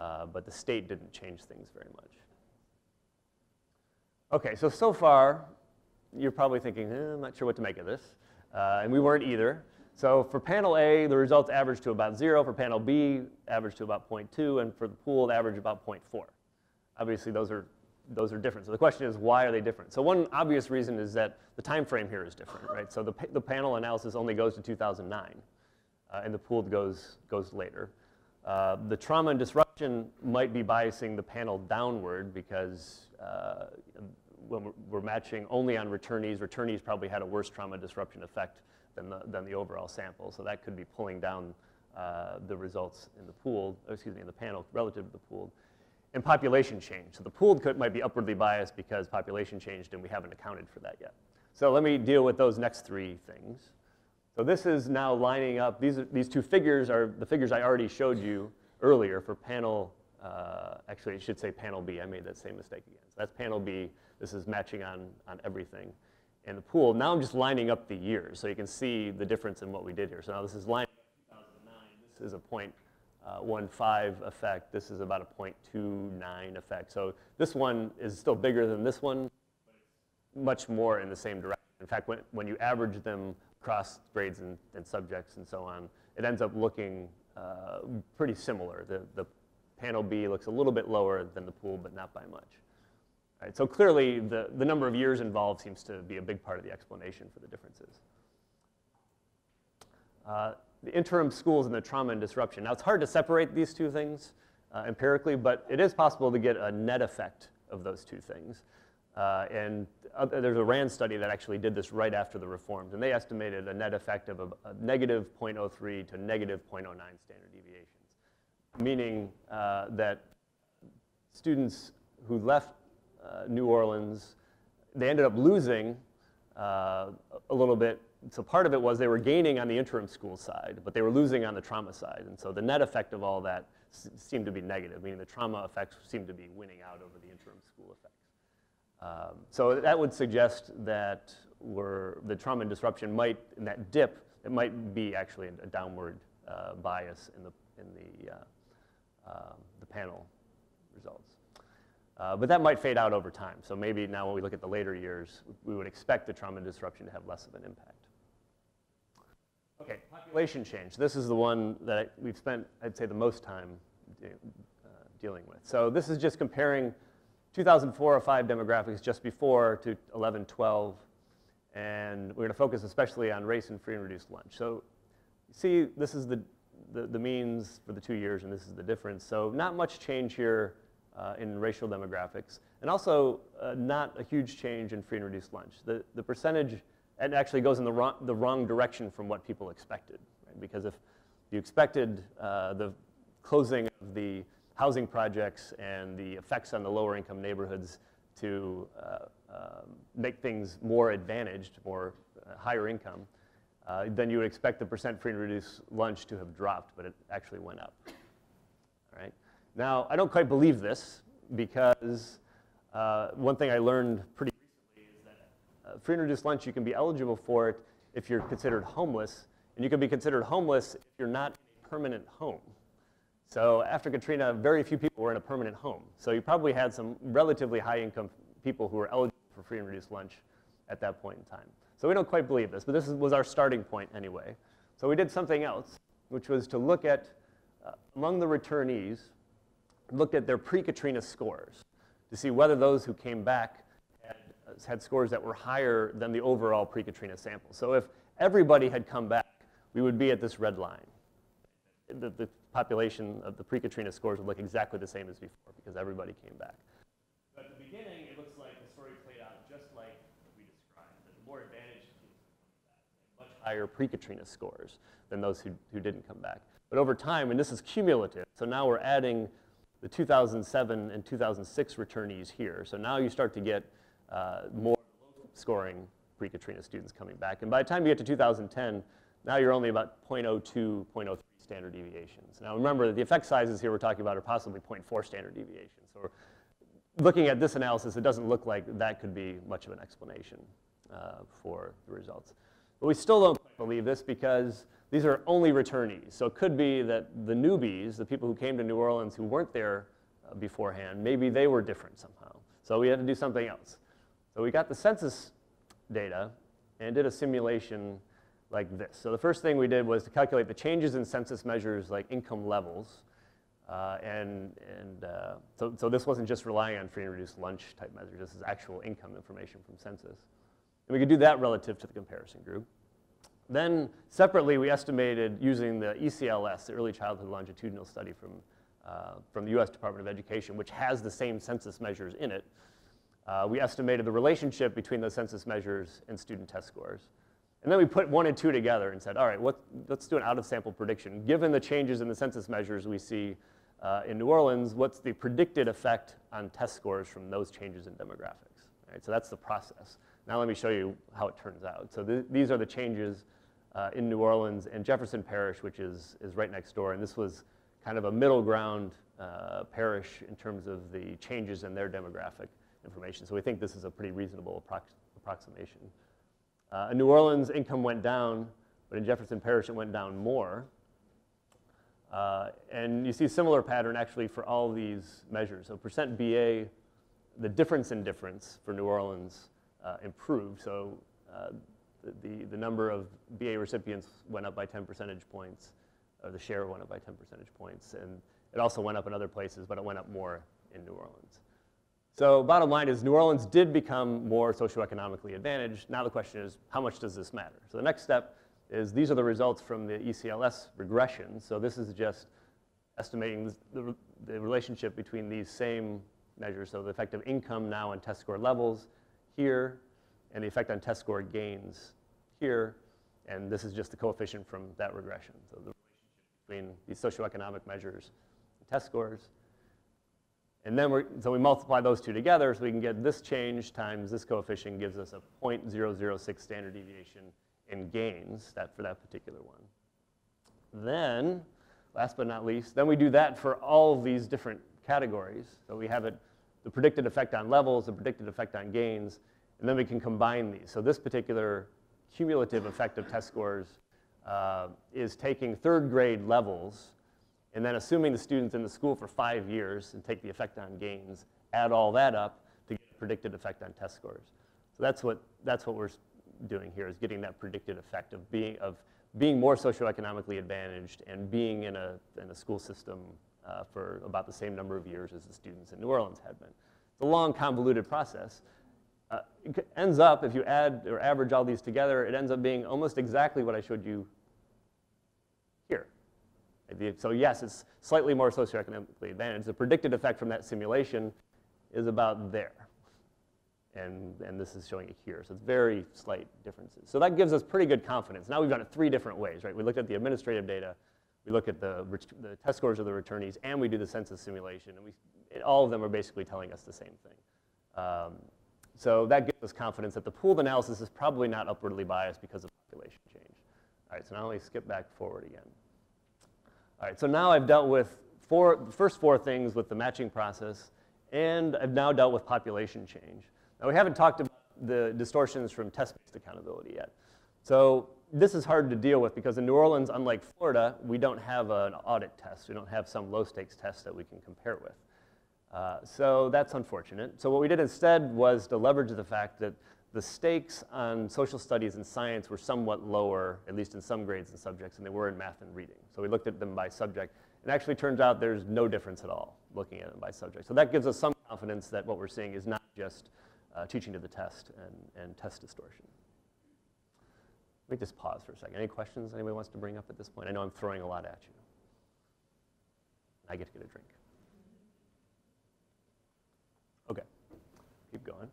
uh, but the state didn't change things very much. Okay, so so far, you're probably thinking, eh, I'm not sure what to make of this. Uh, and we weren't either. So for panel A, the results averaged to about zero. For panel B, averaged to about 0.2. And for the pool, average about 0.4. Obviously, those are, those are different. So the question is, why are they different? So one obvious reason is that the time frame here is different, right? So the, the panel analysis only goes to 2009. uh, and the pooled goes, goes later. Uh, the trauma and disruption might be biasing the panel downward because uh, when we're, we're matching only on returnees, returnees probably had a worse trauma disruption effect than the, than the overall sample. So that could be pulling down uh, the results in the pool, excuse me, in the panel relative to the pooled. And population change. So the pooled could, might be upwardly biased because population changed and we haven't accounted for that yet. So let me deal with those next three things. So this is now lining up, these, these two figures are the figures I already showed you earlier for panel, uh, actually I should say panel B, I made that same mistake again. So that's panel B, this is matching on, on everything. in the pool, now I'm just lining up the years so you can see the difference in what we did here. So now this is up 2009, this is a point uh, 0.15 effect, this is about a 0.29 effect. So this one is still bigger than this one, but it's much more in the same direction. In fact, when, when you average them across grades and, and subjects and so on, it ends up looking uh, pretty similar. The, the panel B looks a little bit lower than the pool, but not by much. All right, so clearly, the, the number of years involved seems to be a big part of the explanation for the differences. Uh, the interim schools and the trauma and disruption. Now, it's hard to separate these two things uh, empirically, but it is possible to get a net effect of those two things. Uh, and there's a RAND study that actually did this right after the reforms, and they estimated a net effect of a, a negative 0.03 to negative 0.09 standard deviations, meaning uh, that students who left uh, New Orleans, they ended up losing uh, a little bit. So part of it was they were gaining on the interim school side, but they were losing on the trauma side. And so the net effect of all that seemed to be negative, meaning the trauma effects seemed to be winning out over the interim school effects. Um, so that would suggest that we're, the trauma and disruption might, in that dip, it might be actually a downward uh, bias in the, in the, uh, uh, the panel results. Uh, but that might fade out over time. So maybe now when we look at the later years, we would expect the trauma and disruption to have less of an impact. Okay, population change. This is the one that we've spent, I'd say, the most time de uh, dealing with. So this is just comparing 2004 or 5 demographics just before to 11, 12. And we're going to focus especially on race and free and reduced lunch. So see, this is the, the, the means for the two years, and this is the difference. So not much change here uh, in racial demographics. And also uh, not a huge change in free and reduced lunch. The, the percentage, it actually goes in the wrong, the wrong direction from what people expected. Right? Because if you expected uh, the closing of the housing projects and the effects on the lower income neighborhoods to uh, um, make things more advantaged, more uh, higher income, uh, then you would expect the percent free and reduced lunch to have dropped, but it actually went up. All right. Now, I don't quite believe this because uh, one thing I learned pretty recently is that uh, free and reduced lunch, you can be eligible for it if you're considered homeless, and you can be considered homeless if you're not in a permanent home. So after Katrina, very few people were in a permanent home. So you probably had some relatively high income people who were eligible for free and reduced lunch at that point in time. So we don't quite believe this, but this was our starting point anyway. So we did something else, which was to look at, uh, among the returnees, looked at their pre-Katrina scores to see whether those who came back had, uh, had scores that were higher than the overall pre-Katrina sample. So if everybody had come back, we would be at this red line. The, the population of the pre-Katrina scores would look exactly the same as before because everybody came back. But at the beginning, it looks like the story played out just like we described. That the more advantaged much higher pre-Katrina scores than those who, who didn't come back. But over time, and this is cumulative, so now we're adding the 2007 and 2006 returnees here. So now you start to get uh, more scoring pre-Katrina students coming back. And by the time you get to 2010, now you're only about 0.02, 0.03 standard deviations. Now remember that the effect sizes here we're talking about are possibly 0.4 standard deviations. So looking at this analysis, it doesn't look like that could be much of an explanation uh, for the results. But we still don't believe this because these are only returnees. So it could be that the newbies, the people who came to New Orleans who weren't there uh, beforehand, maybe they were different somehow. So we had to do something else. So we got the census data and did a simulation like this. So the first thing we did was to calculate the changes in census measures like income levels. Uh, and and uh, so, so this wasn't just relying on free and reduced lunch type measures. This is actual income information from census. And we could do that relative to the comparison group. Then separately, we estimated using the ECLS, the Early Childhood Longitudinal Study from, uh, from the US Department of Education, which has the same census measures in it. Uh, we estimated the relationship between those census measures and student test scores. And then we put one and two together and said, all right, what, let's do an out of sample prediction. Given the changes in the census measures we see uh, in New Orleans, what's the predicted effect on test scores from those changes in demographics? All right, so that's the process. Now let me show you how it turns out. So th- these are the changes uh, in New Orleans and Jefferson Parish, which is, is right next door. And this was kind of a middle ground uh, parish in terms of the changes in their demographic information. So we think this is a pretty reasonable approx- approximation. Uh, in New Orleans, income went down, but in Jefferson Parish, it went down more. Uh, and you see a similar pattern actually for all these measures. So percent BA, the difference in difference for New Orleans uh, improved. So uh, the, the, the number of BA recipients went up by 10 percentage points, or the share went up by 10 percentage points. And it also went up in other places, but it went up more in New Orleans. So bottom line is New Orleans did become more socioeconomically advantaged. Now the question is, how much does this matter? So the next step is these are the results from the ECLS regression. So this is just estimating the, the relationship between these same measures. So the effect of income now on test score levels here, and the effect on test score gains here. And this is just the coefficient from that regression. So the relationship between these socioeconomic measures and test scores. And then we're, so we multiply those two together so we can get this change times this coefficient gives us a 0.006 standard deviation in gains that, for that particular one. Then, last but not least, then we do that for all of these different categories. So we have it, the predicted effect on levels, the predicted effect on gains, and then we can combine these. So this particular cumulative effect of test scores uh, is taking third grade levels and then assuming the student's in the school for five years and take the effect on gains, add all that up to get a predicted effect on test scores. So that's what, that's what we're doing here is getting that predicted effect of being, of being more socioeconomically advantaged and being in a, in a school system uh, for about the same number of years as the students in New Orleans had been. It's a long, convoluted process. Uh, it ends up, if you add or average all these together, it ends up being almost exactly what I showed you. So yes, it's slightly more socioeconomically advantaged. The predicted effect from that simulation is about there. And, and this is showing it here. So it's very slight differences. So that gives us pretty good confidence. Now we've done it three different ways, right? We looked at the administrative data, we look at the, the test scores of the returnees, and we do the census simulation. And we, it- all of them are basically telling us the same thing. Um, so that gives us confidence that the pooled analysis is probably not upwardly biased because of population change. All right, so now let me skip back forward again. All right, so now I've dealt with four, the first four things with the matching process, and I've now dealt with population change. Now, we haven't talked about the distortions from test-based accountability yet. So this is hard to deal with because in New Orleans, unlike Florida, we don't have an audit test. We don't have some low-stakes test that we can compare with. Uh, so that's unfortunate. So what we did instead was to leverage the fact that the stakes on social studies and science were somewhat lower, at least in some grades and subjects, than they were in math and reading. So we looked at them by subject. And actually turns out there's no difference at all looking at them by subject. So that gives us some confidence that what we're seeing is not just uh, teaching to the test and, and test distortion. Let me just pause for a second. Any questions anybody wants to bring up at this point? I know I'm throwing a lot at you. I get to get a drink. Okay, keep going.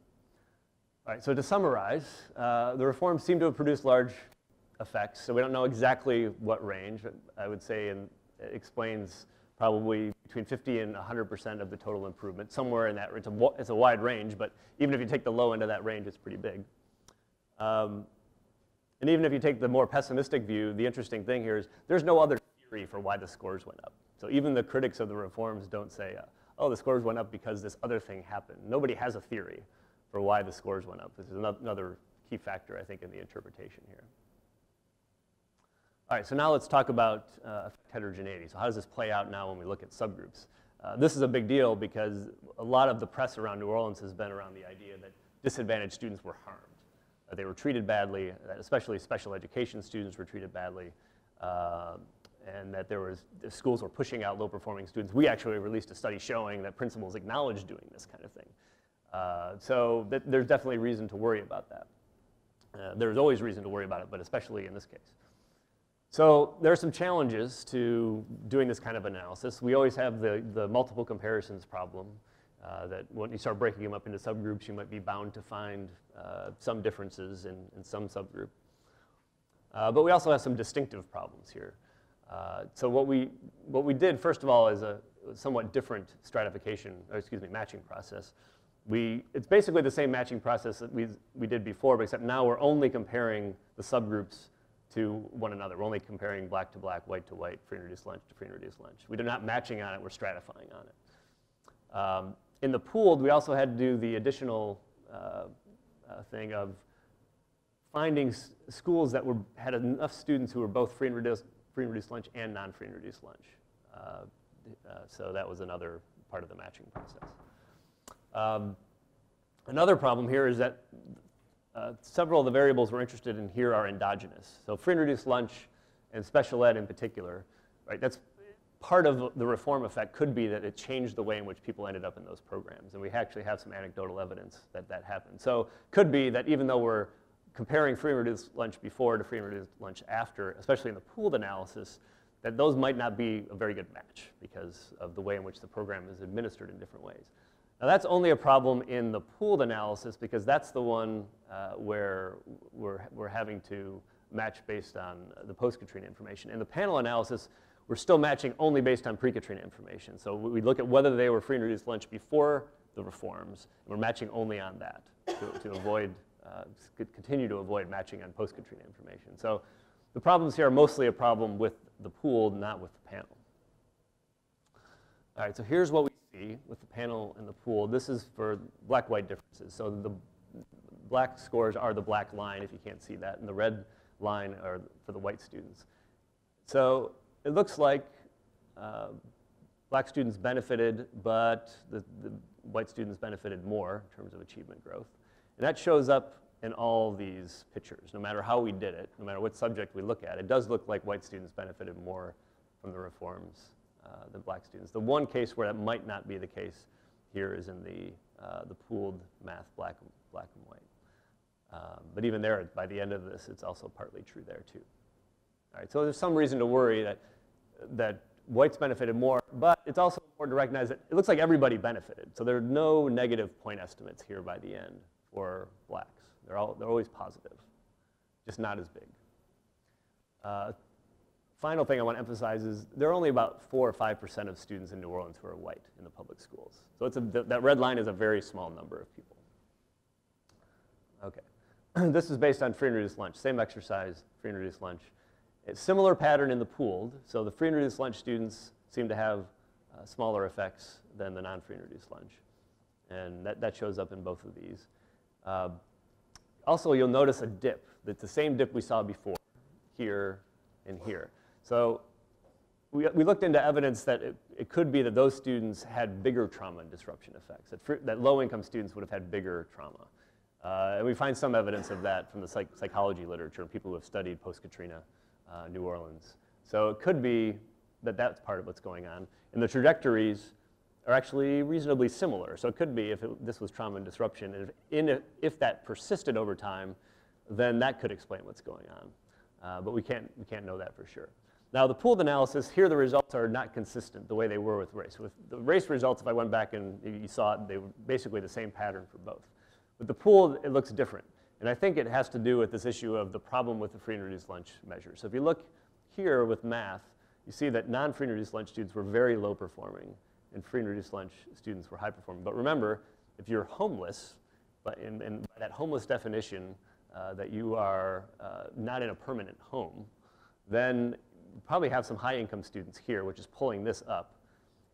All right, so to summarize, uh, the reforms seem to have produced large effects. So we don't know exactly what range. I would say in, it explains probably between 50 and 100% of the total improvement, somewhere in that. It's a, it's a wide range, but even if you take the low end of that range, it's pretty big. Um, and even if you take the more pessimistic view, the interesting thing here is there's no other theory for why the scores went up. So even the critics of the reforms don't say, uh, oh, the scores went up because this other thing happened. Nobody has a theory for why the scores went up. This is another key factor, I think, in the interpretation here. All right, so now let's talk about uh, heterogeneity. So how does this play out now when we look at subgroups? Uh, this is a big deal because a lot of the press around New Orleans has been around the idea that disadvantaged students were harmed. Uh, they were treated badly, that especially special education students were treated badly, uh, and that there was, the schools were pushing out low-performing students. We actually released a study showing that principals acknowledged doing this kind of thing. Uh, so th- there's definitely reason to worry about that. Uh, there's always reason to worry about it, but especially in this case. So there are some challenges to doing this kind of analysis. We always have the, the multiple comparisons problem, uh, that when you start breaking them up into subgroups, you might be bound to find uh, some differences in, in some subgroup. Uh, but we also have some distinctive problems here. Uh, so what we, what we did, first of all, is a somewhat different stratification, or excuse me, matching process. We, it's basically the same matching process that we, we did before, but except now we're only comparing the subgroups to one another. We're only comparing black to black, white to white, free and reduced lunch to free and reduced lunch. We're not matching on it, we're stratifying on it. Um, in the pooled, we also had to do the additional uh, uh, thing of finding schools that were, had enough students who were both free and reduced, free and reduced lunch and non-free and reduced lunch. Uh, uh, so that was another part of the matching process. Um, another problem here is that uh, several of the variables we're interested in here are endogenous. So free and reduced lunch and special ed in particular, right? That's part of the reform effect could be that it changed the way in which people ended up in those programs. And we actually have some anecdotal evidence that that happened. So could be that even though we're comparing free and reduced lunch before to free and reduced lunch after, especially in the pooled analysis, that those might not be a very good match because of the way in which the program is administered in different ways. Now that's only a problem in the pooled analysis because that's the one uh, where we're, we're having to match based on the post-Katrina information. In the panel analysis, we're still matching only based on pre-Katrina information. So we look at whether they were free and reduced lunch before the reforms, and we're matching only on that to, to avoid, uh, continue to avoid matching on post-Katrina information. So the problems here are mostly a problem with the pooled, not with the panel. All right, so here's what we see with the panel and the pool. This is for black-white differences. So the black scores are the black line, if you can't see that, and the red line are for the white students. So it looks like uh, black students benefited, but the, the, white students benefited more in terms of achievement growth. And that shows up in all these pictures, no matter how we did it, no matter what subject we look at. It does look like white students benefited more from the reforms uh, than black students. The one case where that might not be the case here is in the, uh, the pooled math black, black and white. Um, but even there, by the end of this, it's also partly true there too. All right, so there's some reason to worry that, that whites benefited more, but it's also important to recognize that it looks like everybody benefited. So there are no negative point estimates here by the end for blacks. They're, all, they're always positive, just not as big. Uh, final thing I want to emphasize is there are only about 4 or 5% of students in New Orleans who are white in the public schools. So it's a, that red line is a very small number of people. Okay. this is based on free and reduced lunch. Same exercise, free and reduced lunch. A similar pattern in the pooled. So the free and reduced lunch students seem to have uh, smaller effects than the non-free and reduced lunch. And that, that shows up in both of these. Uh, also, you'll notice a dip. That's the same dip we saw before, here and here. So we, we looked into evidence that it, it could be that those students had bigger trauma and disruption effects, that, that low-income students would have had bigger trauma. Uh, and we find some evidence of that from the psych- psychology literature and people who have studied post-Katrina uh, New Orleans. So it could be that that's part of what's going on. And the trajectories are actually reasonably similar. So it could be if it, this was trauma and disruption, and if, in a, if that persisted over time, then that could explain what's going on. Uh, but we can't, we can't know that for sure. Now, the pooled analysis, here the results are not consistent the way they were with race. With the race results, if I went back and you saw it, they were basically the same pattern for both. With the pooled, it looks different. And I think it has to do with this issue of the problem with the free and reduced lunch measure. So if you look here with math, you see that non-free and reduced lunch students were very low performing and free and reduced lunch students were high performing. But remember, if you're homeless, but in, in by that homeless definition, uh, that you are uh, not in a permanent home, then probably have some high income students here, which is pulling this up.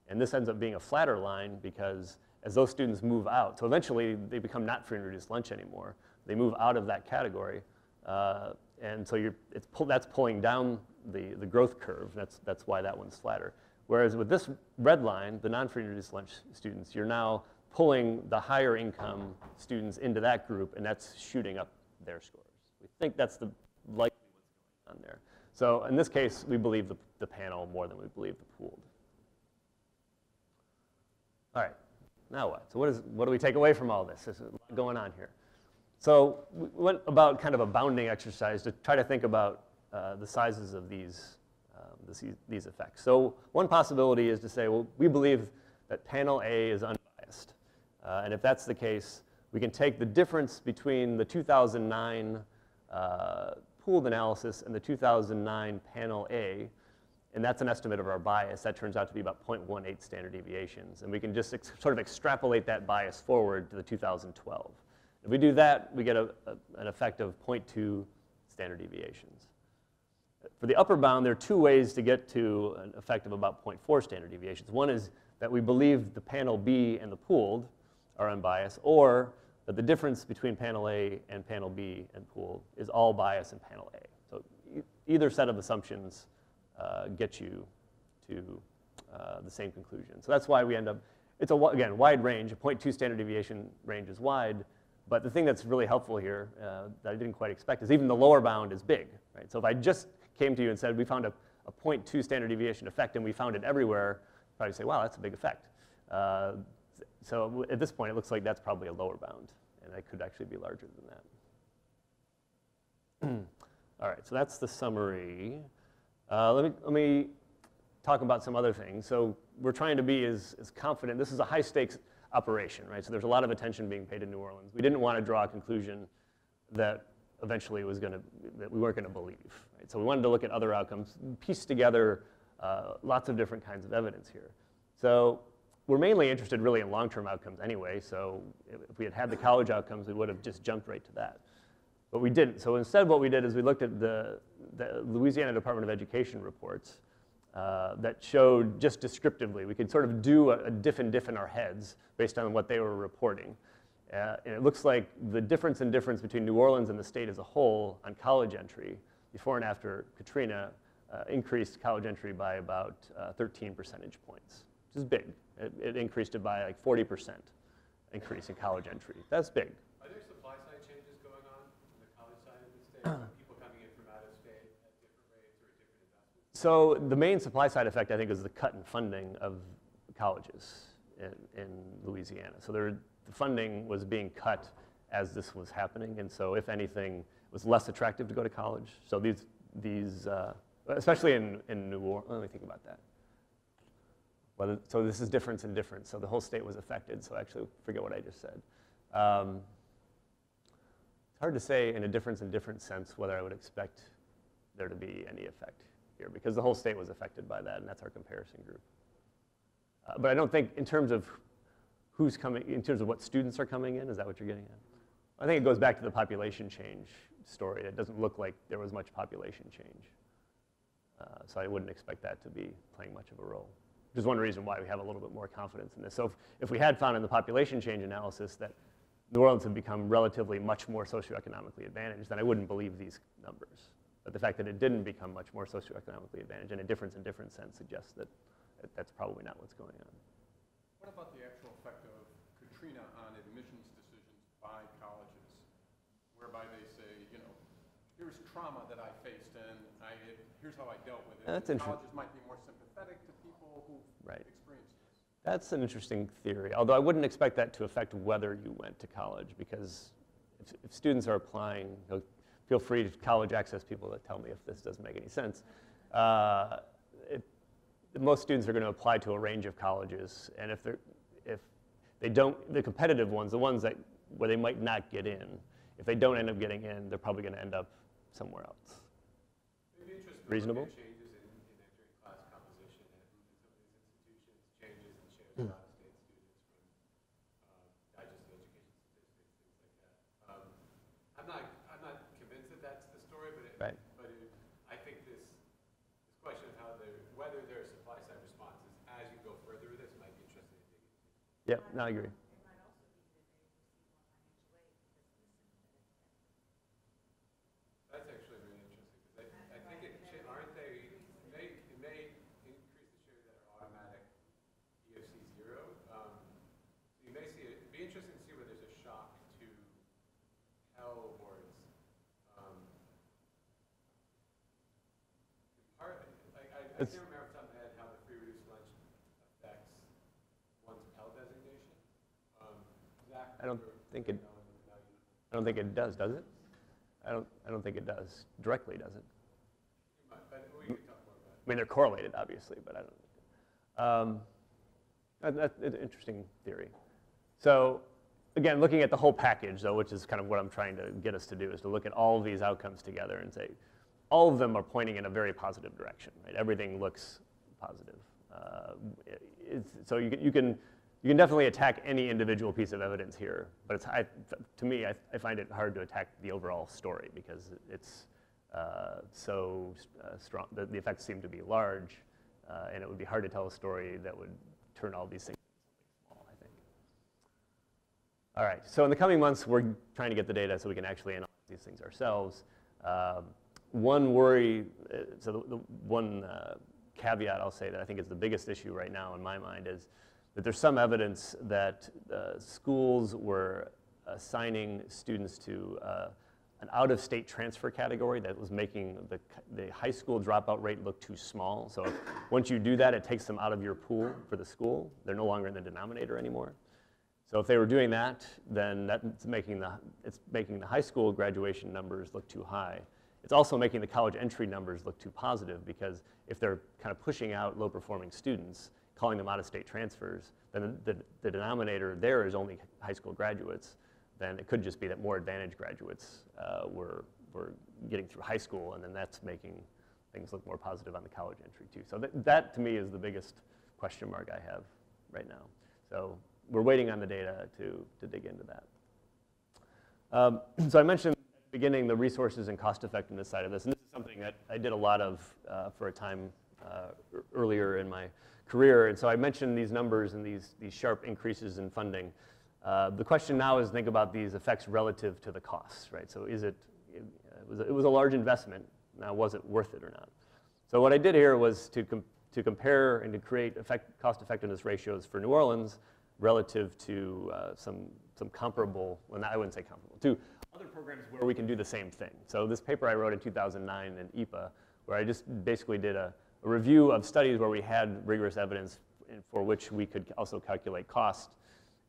And this ends up being a flatter line because as those students move out, so eventually they become not free and reduced lunch anymore. They move out of that category. Uh, and so it's pull, that's pulling down the, the growth curve. That's, that's why that one's flatter. Whereas with this red line, the non-free and reduced lunch students, you're now pulling the higher income students into that group, and that's shooting up their scores. We think that's the likely what's going on there. So in this case, we believe the, the panel more than we believe the pooled. All right, now what? So what, is, what do we take away from all this? There's a lot going on here. So we went about kind of a bounding exercise to try to think about uh, the sizes of these, um, these effects. So one possibility is to say, well, we believe that panel A is unbiased. Uh, and if that's the case, we can take the difference between the 2009 uh, pooled analysis and the 2009 panel A, and that's an estimate of our bias. That turns out to be about 0.18 standard deviations. And we can just sort of extrapolate that bias forward to the 2012. If we do that, we get a, a, an effect of 0.2 standard deviations. For the upper bound, there are two ways to get to an effect of about 0.4 standard deviations. One is that we believe the panel B and the pooled are unbiased, or that the difference between panel A and panel B and pooled is all bias in panel A. So e- either set of assumptions uh, get you to uh, the same conclusion. So that's why we end up, it's a, again, wide range, a 0.2 standard deviation range is wide, but the thing that's really helpful here uh, that I didn't quite expect is even the lower bound is big, right? So if I just came to you and said, we found a, a 0.2 standard deviation effect and we found it everywhere, probably say, wow, that's a big effect. So at this point, it looks like that's probably a lower bound, and it could actually be larger than that. All right, so that's the summary. Uh, let, me, let me talk about some other things. So we're trying to be as, as confident. This is a high stakes operation, right? So there's a lot of attention being paid in New Orleans. We didn't want to draw a conclusion that eventually was going to, that we weren't going to believe. Right? So we wanted to look at other outcomes, piece together uh, lots of different kinds of evidence here. So we're mainly interested really in long-term outcomes anyway. So if we had had the college outcomes, we would have just jumped right to that. But we didn't. So instead, what we did is we looked at the, the Louisiana Department of Education reports uh, that showed just descriptively. We could sort of do a, a diff and diff in our heads based on what they were reporting. Uh, and it looks like the difference in difference between New Orleans and the state as a whole on college entry before and after Katrina uh, increased college entry by about uh, 13 percentage points, which is big. It, it increased it by like 40% increase in college entry. That's big. Are there supply side changes going on on the college side of the state? People coming in from out of state at different rates or different investments? So the main supply side effect, I think, is the cut in funding of colleges in, in Louisiana. So there, the funding was being cut as this was happening, and so if anything, it was less attractive to go to college. So these, these uh, especially in, in New Orleans, let me think about that. Whether, so this is difference in difference. So the whole state was affected. So I actually, forget what I just said. Um, it's hard to say in a difference in difference sense whether I would expect there to be any effect here because the whole state was affected by that, and that's our comparison group. Uh, but I don't think, in terms of who's coming, in terms of what students are coming in, is that what you're getting at? I think it goes back to the population change story. It doesn't look like there was much population change. Uh, so I wouldn't expect that to be playing much of a role. Which is one reason why we have a little bit more confidence in this. So if, if we had found in the population change analysis that New Orleans had become relatively much more socioeconomically advantaged, then I wouldn't believe these numbers. But the fact that it didn't become much more socioeconomically advantaged and a difference in different sense suggests that that that's probably not what's going on. What about the actual effect of Katrina on admissions decisions by colleges, whereby they say, you know, here's trauma that I faced and I, here's how I dealt with it. That's interesting. Colleges might be more sympathetic to people who've Right. That's an interesting theory, although I wouldn't expect that to affect whether you went to college because if, if students are applying, feel free to college access people to tell me if this doesn't make any sense. Uh, it, most students are going to apply to a range of colleges, and if they're if they don't, the competitive ones, the ones that where they might not get in, if they don't end up getting in, they're probably going to end up somewhere else. It'd be interesting to look Reasonable? at changes in, in entering class composition at in some of these institutions, changes in shares of out-of-state students from uh, digested education statistics, things like that. Um, I'm not, I'm not convinced that that's the story, but it, Right. but it, I think this, this question of how there, whether there are supply side responses as you go further with this might be interesting to dig into. Yep, no, I agree. It might also be that they receive more financial aid because of this sympathetic That's actually really interesting, because I, I think it, cha- aren't they, it it may increase the shares that are automatic EFC zero. Um, So you may see, it- it'd be interesting to see whether there's a shock to Pell boards. Um, Part, like, I, I It's- can't remember off the top of my head how the free reduced lunch affects one's Pell designation. Um, Zach? I don't think it- I don't think it does, does it? I don't, I don't think it does, directly, does it? I mean, they're correlated, obviously, but I don't. Um, that- that's an interesting theory. So, again, looking at the whole package, though, which is kind of what I'm trying to get us to do, is to look at all of these outcomes together and say, all of them are pointing in a very positive direction, right? Everything looks positive. Uh, it's, so you you can you can definitely attack any individual piece of evidence here, but it's, I, to me, I, I find it hard to attack the overall story because it's uh, so uh, strong. The, the effects seem to be large, uh, and it would be hard to tell a story that would turn all these things small. I think. All right. So in the coming months, we're trying to get the data so we can actually analyze these things ourselves. Um, one worry, uh, so the, the one uh, caveat I'll say that I think is the biggest issue right now in my mind is that there's some evidence that uh, schools were assigning students to uh, an out-of-state transfer category that was making the, the high school dropout rate look too small. So once you do that, it takes them out of your pool for the school. They're no longer in the denominator anymore. So if they were doing that, then that's making the, it's making the high school graduation numbers look too high. It's also making the college entry numbers look too positive because if they're kind of pushing out low-performing students, calling them out-of-state transfers, then the, the denominator there is only high school graduates. Then it could just be that more advantaged graduates uh, were, were getting through high school, and then that's making things look more positive on the college entry too. So that, that to me is the biggest question mark I have right now. So we're waiting on the data to, to dig into that. Um, so I mentioned at the beginning the resources and cost effectiveness side of this, and this is something that I did a lot of uh, for a time uh, earlier in my career. And so I mentioned these numbers and these, these sharp increases in funding. Uh, the question now is think about these effects relative to the costs, right? So is it, it, was, it was a large investment. Now, was it worth it or not? So what I did here was to, com to compare and to create effect, cost effectiveness ratios for New Orleans relative to uh, some, some comparable, well, I wouldn't say comparable, to other programs where we can do the same thing. So this paper I wrote in 2009 in EPA, where I just basically did a, a review of studies where we had rigorous evidence for which we could also calculate cost,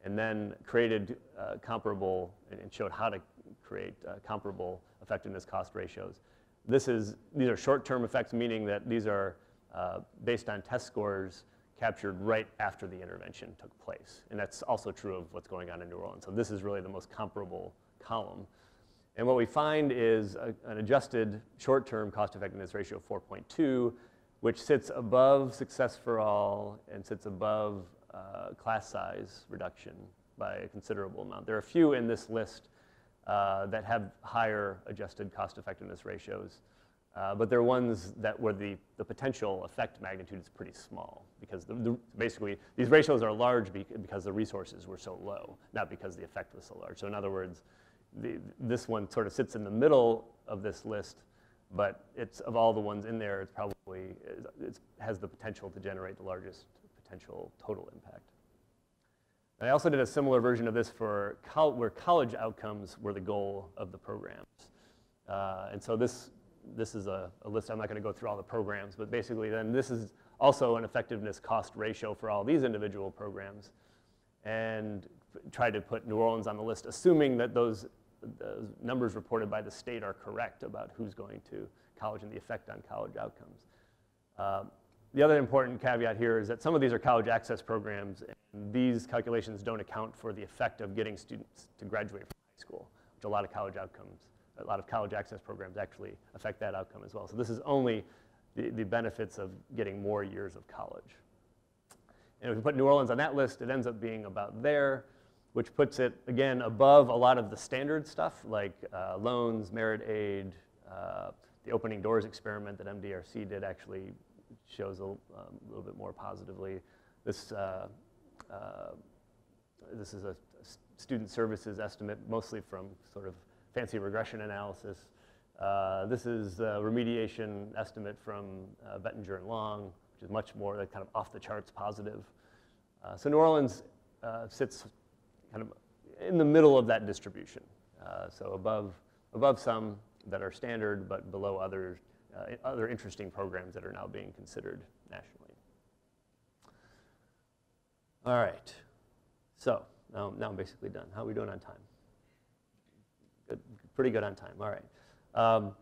and then created uh, comparable and showed how to create uh, comparable effectiveness cost ratios. This is, these are short-term effects, meaning that these are uh, based on test scores captured right after the intervention took place. And that's also true of what's going on in New Orleans. So this is really the most comparable column. And what we find is a, an adjusted short-term cost effectiveness ratio of 4.2, which sits above success for all and sits above uh, class size reduction by a considerable amount. There are a few in this list uh, that have higher adjusted cost effectiveness ratios, uh, but they're ones that where the, the potential effect magnitude is pretty small because the, the, basically these ratios are large because the resources were so low, not because the effect was so large. So in other words, the, this one sort of sits in the middle of this list but it's of all the ones in there, it's probably it has the potential to generate the largest potential total impact. I also did a similar version of this for col where college outcomes were the goal of the programs. Uh, and so this, this is a, a list, I'm not going to go through all the programs, but basically then this is also an effectiveness cost ratio for all these individual programs and tried to put New Orleans on the list, assuming that those the numbers reported by the state are correct about who's going to college and the effect on college outcomes. Uh, the other important caveat here is that some of these are college access programs, and these calculations don't account for the effect of getting students to graduate from high school, which a lot of college outcomes, a lot of college access programs actually affect that outcome as well. So this is only the, the benefits of getting more years of college. And if we put New Orleans on that list, it ends up being about there which puts it, again, above a lot of the standard stuff like uh, loans, merit aid, uh, the opening doors experiment that MDRC did actually shows a, um, little bit more positively. This, uh, uh this is a student services estimate, mostly from sort of fancy regression analysis. Uh, this is a remediation estimate from uh, Bettinger and Long, which is much more like kind of off the charts positive. so New Orleans sits kind of in the middle of that distribution. Uh, so above, above some that are standard, but below other, uh, other interesting programs that are now being considered nationally. All right. So now, now I'm basically done. How are we doing on time? Pretty good on time, all right. Um,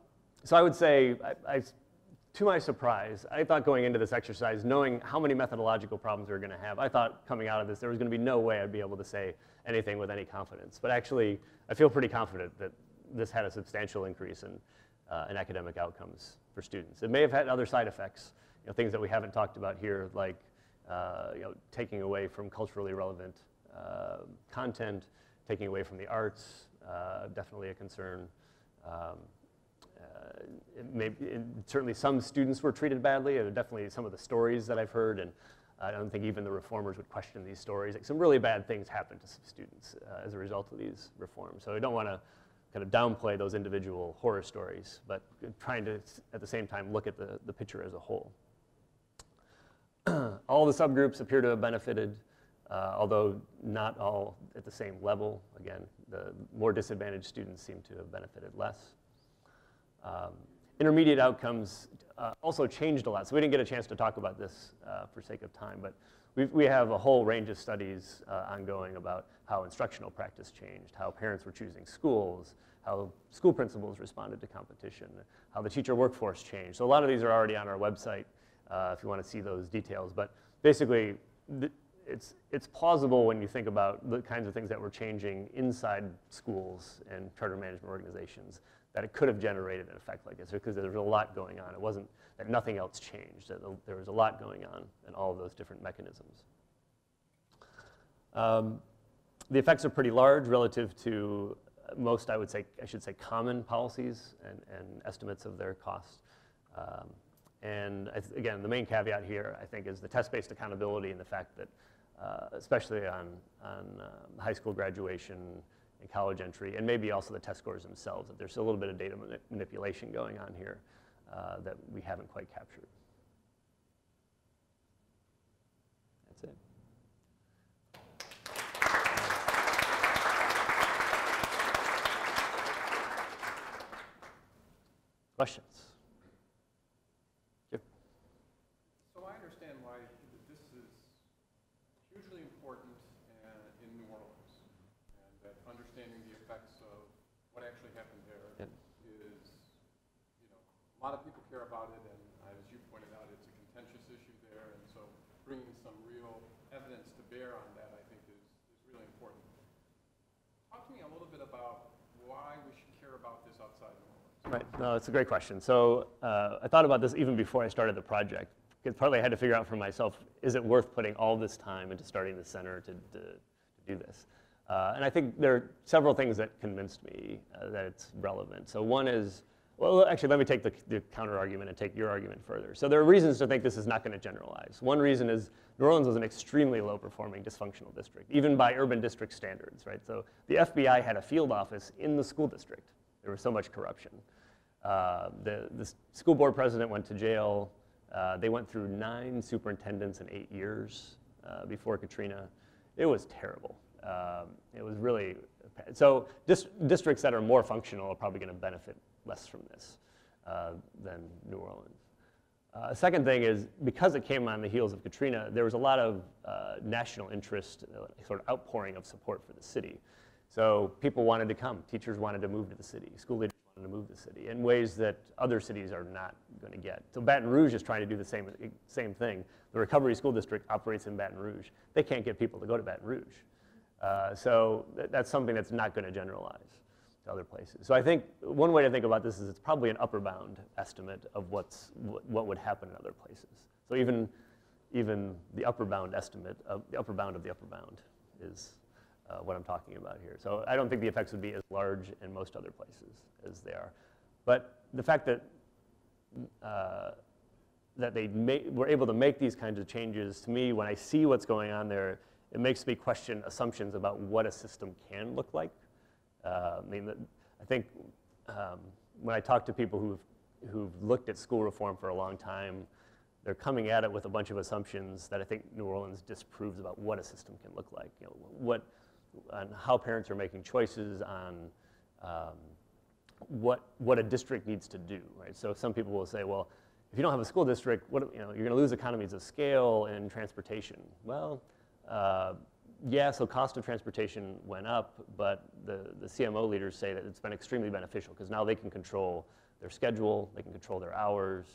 so I would say, I, I, to my surprise, I thought going into this exercise, knowing how many methodological problems we were going to have, I thought coming out of this, there was going to be no way I'd be able to say anything with any confidence. But actually, I feel pretty confident that this had a substantial increase in, uh, in academic outcomes for students. It may have had other side effects, you know, things that we haven't talked about here, like uh, you know, taking away from culturally relevant uh, content, taking away from the arts, uh, definitely a concern. Um, uh, it may, it, certainly some students were treated badly, and definitely some of the stories that I've heard, and I don't think even the reformers would question these stories. Like some really bad things happened to some students uh, as a result of these reforms. So I don't want to kind of downplay those individual horror stories, but trying to, at the same time, look at the, the picture as a whole. all the subgroups appear to have benefited, uh, although not all at the same level. Again, the more disadvantaged students seem to have benefited less. Um, intermediate outcomes uh, also changed a lot. So we didn't get a chance to talk about this uh, for sake of time, but we've, we have a whole range of studies uh, ongoing about how instructional practice changed, how parents were choosing schools, how school principals responded to competition, how the teacher workforce changed. So a lot of these are already on our website uh, if you want to see those details. But basically, it's, it's plausible when you think about the kinds of things that were changing inside schools and charter management organizations that it could have generated an effect like this because there was a lot going on. It wasn't that nothing else changed. There was a lot going on in all of those different mechanisms. Um, the effects are pretty large relative to most, I would say, I should say, common policies and, and estimates of their costs. Um, and again, the main caveat here, I think, is the test-based accountability and the fact that, uh, especially on, on uh, high school graduation, and college entry, and maybe also the test scores themselves, that there's a little bit of data manipulation going on here uh, that we haven't quite captured. That's it. Questions? So I understand why this is hugely important uh, in New Orleans that understanding the effects of what actually happened there Yep. is, you know, a lot of people care about it, and as you pointed out, it's a contentious issue there, and so bringing some real evidence to bear on that, I think, is, is really important. Talk to me a little bit about why we should care about this outside New Orleans. Right, no, it's a great question. So uh, I thought about this even before I started the project. Because partly I had to figure out for myself, is it worth putting all this time into starting the center to, to, to do this? Uh, and I think there are several things that convinced me uh, that it's relevant. So one is, well, actually, let me take the, the counter argument and take your argument further. So there are reasons to think this is not going to generalize. One reason is New Orleans was an extremely low performing dysfunctional district, even by urban district standards, right? So the FBI had a field office in the school district. There was so much corruption. Uh, the, the school board president went to jail. Uh, they went through nine superintendents in eight years uh, before Katrina. It was terrible. Um, it was really, so dis districts that are more functional are probably going to benefit less from this uh, than New Orleans. Uh, second thing is because it came on the heels of Katrina, there was a lot of uh, national interest, uh, sort of outpouring of support for the city. So people wanted to come, teachers wanted to move to the city, school leaders to move the city in ways that other cities are not going to get. So Baton Rouge is trying to do the same, same thing. The Recovery School District operates in Baton Rouge. They can't get people to go to Baton Rouge. Uh, so th that's something that's not going to generalize to other places. So I think one way to think about this is it's probably an upper bound estimate of what's, what would happen in other places. So even, even the upper bound estimate of the upper bound of the upper bound is uh, what I'm talking about here. So I don't think the effects would be as large in most other places as they are. But the fact that uh, that they were able to make these kinds of changes, to me, when I see what's going on there, it makes me question assumptions about what a system can look like. Uh, I mean, I think um, when I talk to people who've, who've looked at school reform for a long time, they're coming at it with a bunch of assumptions that I think New Orleans disproves about what a system can look like. You know, what, on how parents are making choices on um, what, what a district needs to do, right? So some people will say, well, if you don't have a school district, what, you know, you're going to lose economies of scale and transportation. Well, uh, Yeah, so cost of transportation went up, but the, the CMO leaders say that it's been extremely beneficial because now they can control their schedule, they can control their hours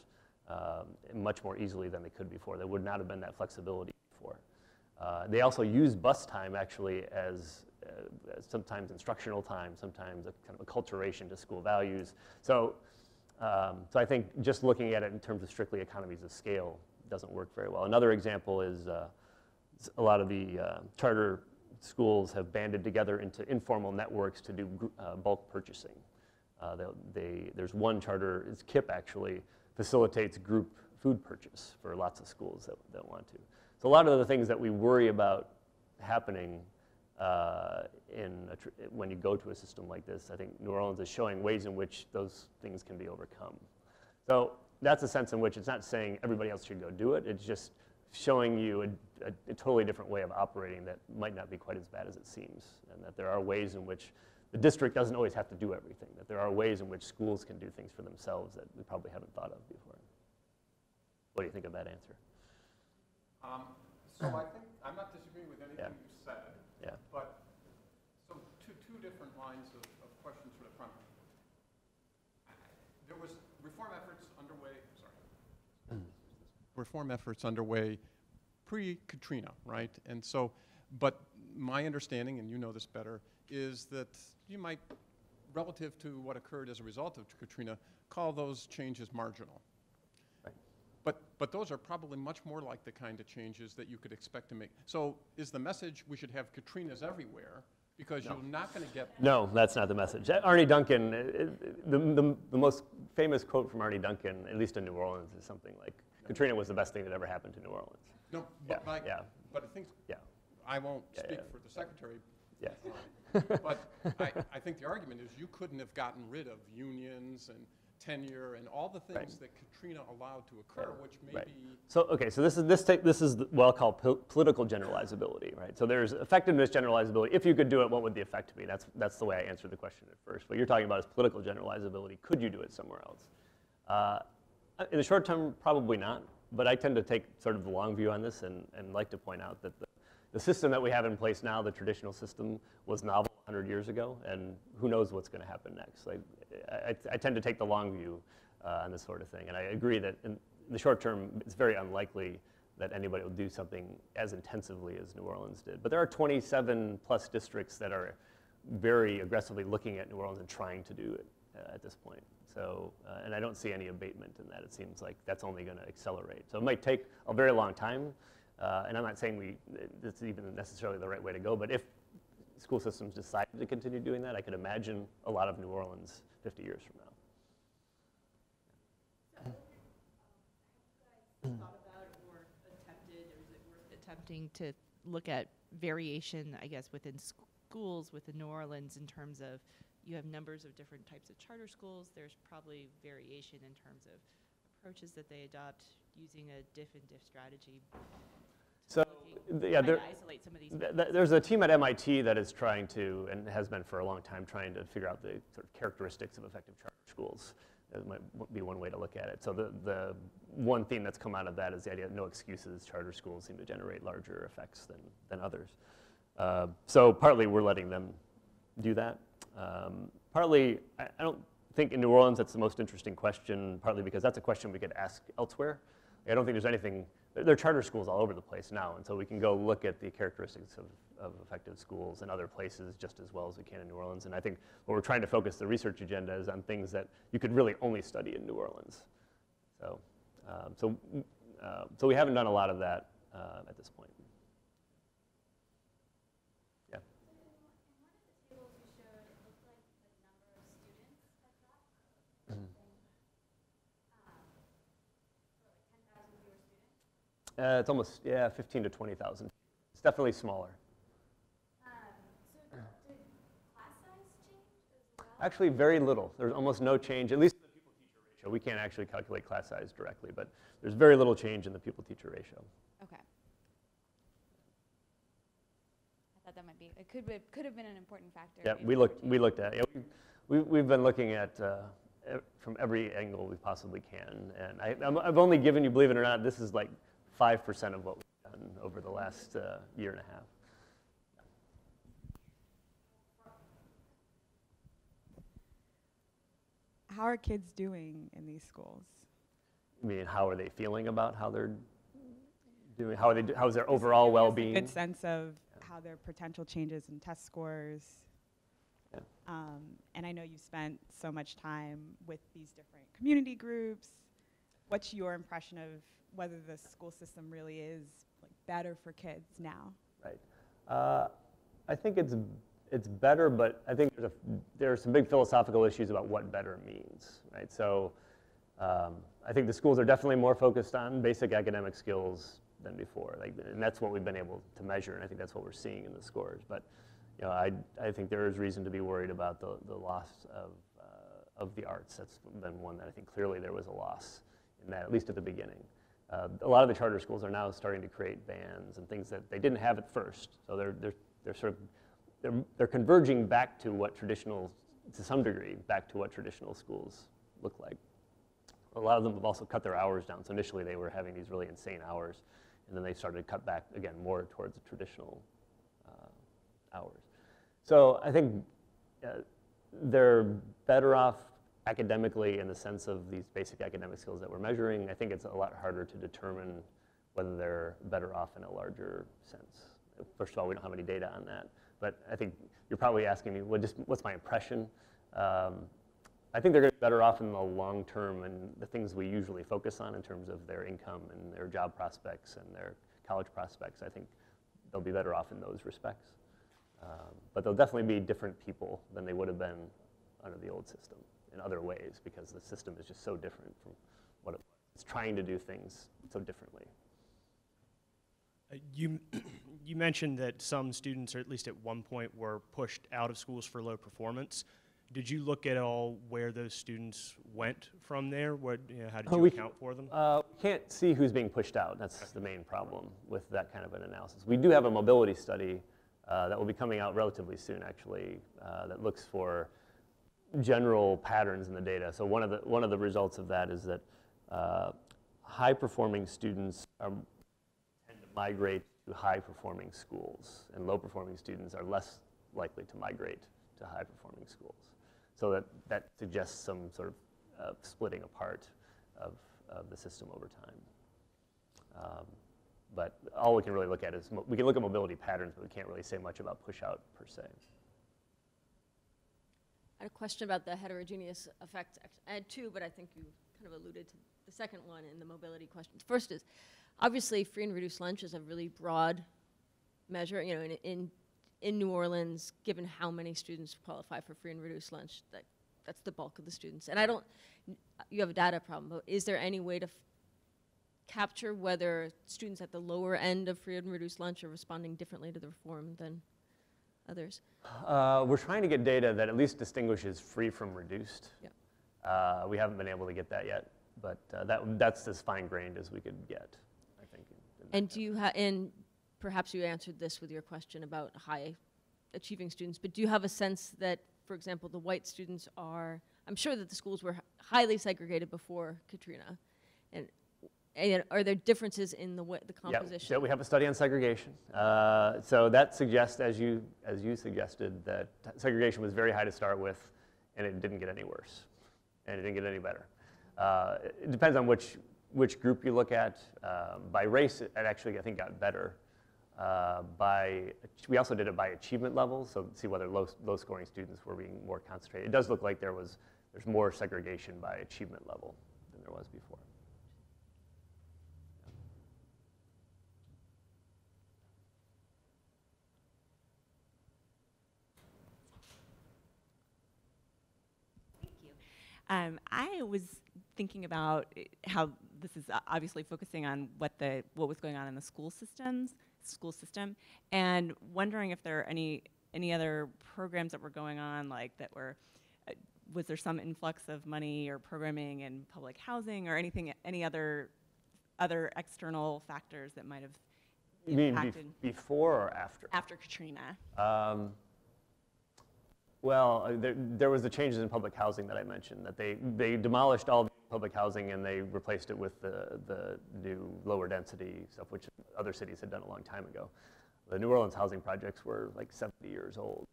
um, much more easily than they could before. There would not have been that flexibility. Uh, they also use bus time actually as, uh, sometimes instructional time, sometimes a kind of acculturation to school values. So, um, so I think just looking at it in terms of strictly economies of scale doesn't work very well. Another example is uh, a lot of the uh, charter schools have banded together into informal networks to do uh, bulk purchasing. They, they, there's one charter, it's KIPP actually, facilitates group food purchase for lots of schools that, that want to. So a lot of the things that we worry about happening uh, in when you go to a system like this, I think New Orleans is showing ways in which those things can be overcome. So that's a sense in which it's not saying everybody else should go do it. It's just showing you a, a, a totally different way of operating that might not be quite as bad as it seems, and that there are ways in which the district doesn't always have to do everything. That there are ways in which schools can do things for themselves that we probably haven't thought of before. What do you think of that answer? Um, So I think, I'm not disagreeing with anything Yeah. you said, Yeah. but, so two, two different lines of, of questions for the front. There was reform efforts underway, sorry. Reform efforts underway pre-Katrina, right? And so, but my understanding, and you know this better, is that you might, relative to what occurred as a result of Katrina, call those changes marginal. But, those are probably much more like the kind of changes that you could expect to make. So is the message we should have Katrinas everywhere? Because you're not going to get, No, that's not the message. Arne Duncan, uh, the, the, the most famous quote from Arne Duncan, at least in New Orleans, is something like, Katrina was the best thing that ever happened to New Orleans. no, Yeah, but my, yeah. but I think, Yeah, I won't Yeah, speak yeah. for the secretary, yes. but I, I think the argument is you couldn't have gotten rid of unions and tenure and all the things that Katrina allowed to occur, which Right. maybe, So, okay, so this is, this, take, this is the- what I'll call po- political generalizability, right? So there's effectiveness generalizability. If you could do it, what would the effect be? That's, that's the way I answered the question at first. What you're talking about is political generalizability. Could you do it somewhere else? Uh, in the short term, probably not. But I tend to take sort of the long view on this and, and like to point out that the, the system that we have in place now, the traditional system, was novel 100 years ago, and who knows what's going to happen next. Like, I, I tend to take the long view uh, on this sort of thing, and I agree that in the short term, it's very unlikely that anybody will do something as intensively as New Orleans did. But there are 27 plus districts that are very aggressively looking at New Orleans and trying to do it uh, at this point. So, uh, and I don't see any abatement in that. It seems like that's only going to accelerate. So it might take a very long time, uh, and I'm not saying we this is even necessarily the right way to go. But if school systems decided to continue doing that, I could imagine a lot of New Orleans 50 years from now. I thought about or attempted, it worth attempting to look at variation, I guess, within schools within New Orleans in terms of you have numbers of different types of charter schools. There's probably variation in terms of approaches that they adopt using a diff and diff strategy. So, Looking- th- yeah, there- to isolate some of these. Th- th- There's a team at MIT that is trying to, and has been for a long time, trying to figure out the sort of characteristics of effective charter schools. That might be one way to look at it. So the, the one theme that's come out of that is the idea of no excuses. Charter schools seem to generate larger effects than, than others. Uh, so partly we're letting them do that. Um, partly, I, I don't think in New Orleans that's the most interesting question, partly because that's a question we could ask elsewhere. I don't think there's anything, there are charter schools all over the place now, and so we can go look at the characteristics of, of effective schools in other places just as well as we can in New Orleans. And I think what we're trying to focus the research agenda is on things that you could really only study in New Orleans. So, um, so, uh, so we haven't done a lot of that uh, at this point. Yeah. In one of the tables you showed, it looked like the number of students had dropped. Um, For like 10,000 fewer students. Uh, it's almost, yeah, 15 to 20,000. It's definitely smaller. Um, So did class size change as well? Actually, very little. There's almost no change, at least in the pupil-teacher ratio. We can't actually calculate class size directly, but there's very little change in the pupil-teacher ratio. Okay. I thought that might be, it could, be- could have been an important factor. Yeah, we looked, we looked at, yeah, we- we, we've been looking at, uh, from every angle we possibly can. And I, I'm- I've only given you, believe it or not, this is like 5% of what we've done over the last uh, year and a half. How are kids doing in these schools? I mean, how are they feeling about how they're doing? How are they? Do, how's their overall well-being? good sense of yeah. how their potential changes in test scores. Yeah. Um, and I know you've spent so much time with these different community groups. What's your impression of whether the school system really is like better for kids now? Right. Uh, I think it's, it's better, but I think there's a, there are some big philosophical issues about what better means, right? So um, I think the schools are definitely more focused on basic academic skills than before, like, and that's what we've been able to measure, and I think that's what we're seeing in the scores. But you know, I, I think there is reason to be worried about the, the loss of, uh, of the arts. That's been one that I think clearly there was a loss in that, at least at the beginning. Uh, a lot of the charter schools are now starting to create bands and things that they didn't have at first. So they're, they're, they're sort of they're, they're converging back to what traditional, to some degree, back to what traditional schools look like. A lot of them have also cut their hours down. So initially they were having these really insane hours, and then they started to cut back again more towards the traditional uh, hours. So I think uh, they're better off academically in the sense of these basic academic skills that we're measuring. I think it's a lot harder to determine whether they're better off in a larger sense. First of all, we don't have any data on that. But I think you're probably asking me, just, what's my impression? Um, I think they're going to be better off in the long term and the things we usually focus on in terms of their income and their job prospects and their college prospects. I think they'll be better off in those respects. Um, but they'll definitely be different people than they would have been under the old system in other ways because the system is just so different from what it was. It's trying to do things so differently. Uh, You, you mentioned that some students, or at least at one point, were pushed out of schools for low performance. Did you look at all where those students went from there? What, you know, how did you we- account for them? Uh, we can't see who's being pushed out. That's the main problem with that kind of an analysis. We do have a mobility study uh, that will be coming out relatively soon, actually, uh, that looks for general patterns in the data. So one of the one of the results of that is that uh, high-performing students are, tend to migrate to high-performing schools, and low-performing students are less likely to migrate to high-performing schools. So that, that suggests some sort of uh, splitting apart of, of the system over time. Um, but all we can really look at is, we can look at mobility patterns, but we can't really say much about push out per se. I had a question about the heterogeneous effect. Act- I had two, but I think you kind of alluded to the second one in the mobility questions. First is, obviously, free and reduced lunch is a really broad measure. You know, in, in, in New Orleans, given how many students qualify for free and reduced lunch, that, that's the bulk of the students. And I don't, you have a data problem, but is there any way to capture whether students at the lower end of free and reduced lunch are responding differently to the reform than others? Uh, we're trying to get data that at least distinguishes free from reduced. Uh, we haven't been able to get that yet, but uh, that, that's as fine-grained as we could get, I think. in- in that And do you have, and perhaps you answered this with your question about high achieving students, but do you have a sense that, for example, the white students are, I'm sure that the schools were highly segregated before Katrina. And, are there differences in the the Yeah, composition? So we have a study on segregation. Uh, so that suggests, as you, as you suggested, that segregation was very high to start with, and it didn't get any worse, and it didn't get any better. Uh, it depends on which, which group you look at. Uh, by race, it actually, I think, got better. Uh, by, we also did it by achievement level, so see whether low, low scoring students were being more concentrated. It does look like there was, there's more segregation by achievement level than there was before. Um, I was thinking about uh, how this is obviously focusing on what the what was going on in the school systems, school system, and wondering if there are any any other programs that were going on like that were. Uh, was there some influx of money or programming in public housing or anything, any other other external factors that might have You mean impacted bef- before or after? after Katrina? Um, Well, uh, there, there was the changes in public housing that I mentioned, that they, they demolished all the public housing and they replaced it with the, the new lower density stuff, which other cities had done a long time ago. The New Orleans housing projects were like 70 years old.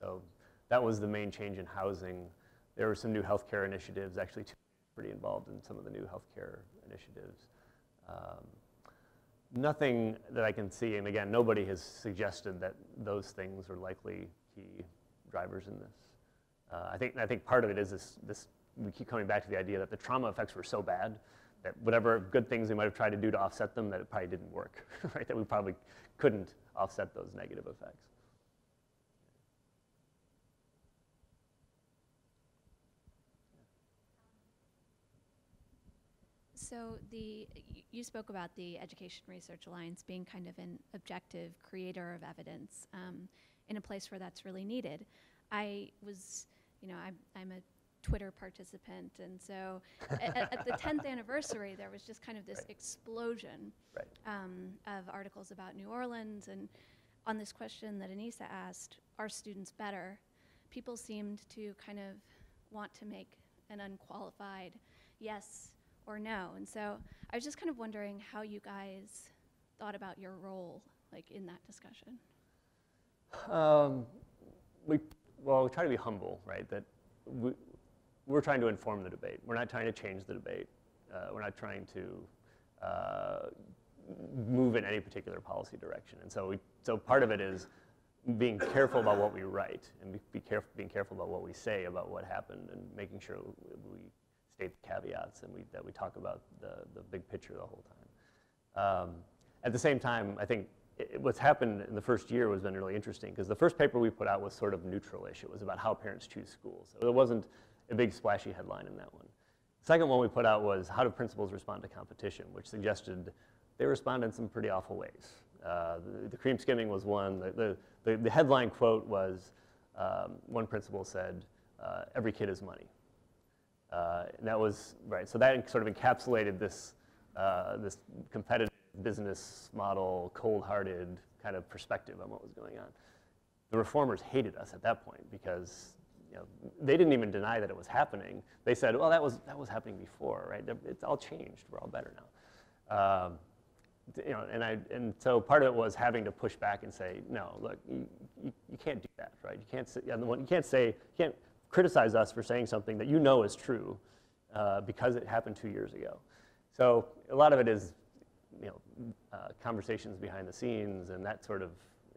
So that was the main change in housing. there were some new healthcare initiatives, actually pretty involved in some of the new healthcare initiatives. Um, nothing that I can see, and again, nobody has suggested that those things are likely key drivers in this. Uh, I think I think part of it is this, this. We keep coming back to the idea that the trauma effects were so bad that whatever good things we might have tried to do to offset them, that it probably didn't work, right? That we probably couldn't offset those negative effects. So the, you spoke about the Education Research Alliance being kind of an objective creator of evidence um, in a place where that's really needed. I was, you know, I'm, I'm a Twitter participant, and so at, at the 10th anniversary, there was just kind of this Right. explosion Right. um, of articles about New Orleans. And on this question that Anissa asked, are students better? People seemed to kind of want to make an unqualified yes or no. And so I was just kind of wondering how you guys thought about your role, like in that discussion. Um, we, well, we try to be humble, right? That we, we're trying to inform the debate. We're not trying to change the debate. Uh, we're not trying to uh, move in any particular policy direction. And so, we, so part of it is being careful about what we write and be, be careful, being careful about what we say about what happened and making sure we state the caveats and we, that we talk about the, the big picture the whole time. Um, at the same time, I think it, what's happened in the first year has been really interesting because the first paper we put out was sort of neutral-ish. It was about how parents choose schools. So there wasn't a big splashy headline in that one. Second one we put out was how do principals respond to competition, which suggested they respond in some pretty awful ways. Uh, the, the, cream skimming was one. The, the, the headline quote was um, one principal said, uh, every kid is money. Uh, and that was, right, so that sort of encapsulated this, uh, this competitive business model, cold-hearted kind of perspective on what was going on. The reformers hated us at that point because you know, they didn't even deny that it was happening. They said, well, that was, that was happening before, right? It's all changed. We're all better now. Um, you know, and, I, and so part of it was having to push back and say, no, look, you, you, you can't do that, right? You can't, say, you can't say, you can't criticize us for saying something that you know is true uh, because it happened two years ago. So a lot of it is, you know, uh, conversations behind the scenes and that sort of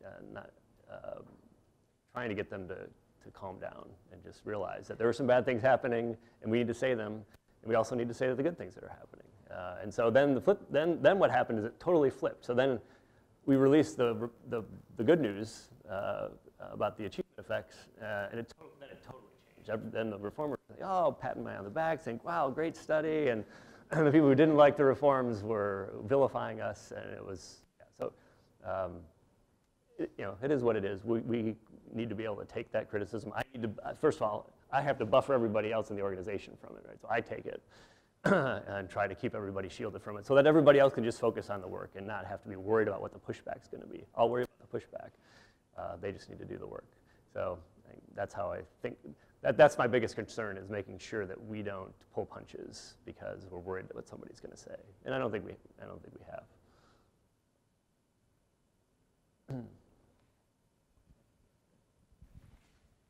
uh, not uh, trying to get them to, to calm down and just realize that there are some bad things happening and we need to say them. And we also need to say the good things that are happening. Uh, and so then the flip, then, then what happened is it totally flipped. So then we released the, the, the good news uh, about the achievement effects, uh, and it, then it totally changed. Then the reformers, oh, patting me on the back, saying, wow, great study, and the people who didn't like the reforms were vilifying us, and it was, yeah, so, um, it, you know, it is what it is. We, we need to be able to take that criticism. I need to, first of all, I have to buffer everybody else in the organization from it, right? So I take it. and try to keep everybody shielded from it so that everybody else can just focus on the work and not have to be worried about what the pushback is going to be. I'll worry about the pushback. Uh, they just need to do the work. So I, that's how I think, that, that's my biggest concern is making sure that we don't pull punches because we're worried what somebody's going to say. And I don't think we, I don't think we have.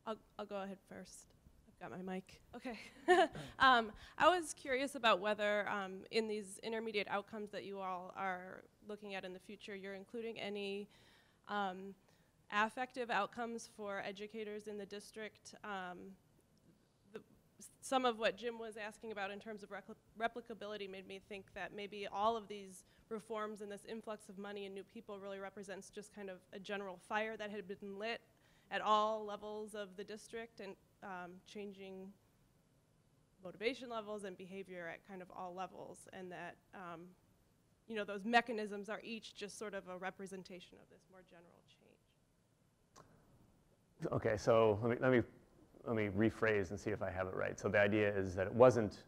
I'll, I'll go ahead first. I've got my mic. Okay. um, I was curious about whether um, in these intermediate outcomes that you all are looking at in the future, you're including any um, affective outcomes for educators in the district. Some of what Jim was asking about in terms of repli replicability made me think that maybe all of these reforms and this influx of money and new people really represents just kind of a general fire that had been lit at all levels of the district and um, changing motivation levels and behavior at kind of all levels, and that um, you know those mechanisms are each just sort of a representation of this more general change. Okay, so let me, let me, let me rephrase and see if I have it right. So the idea is that it wasn't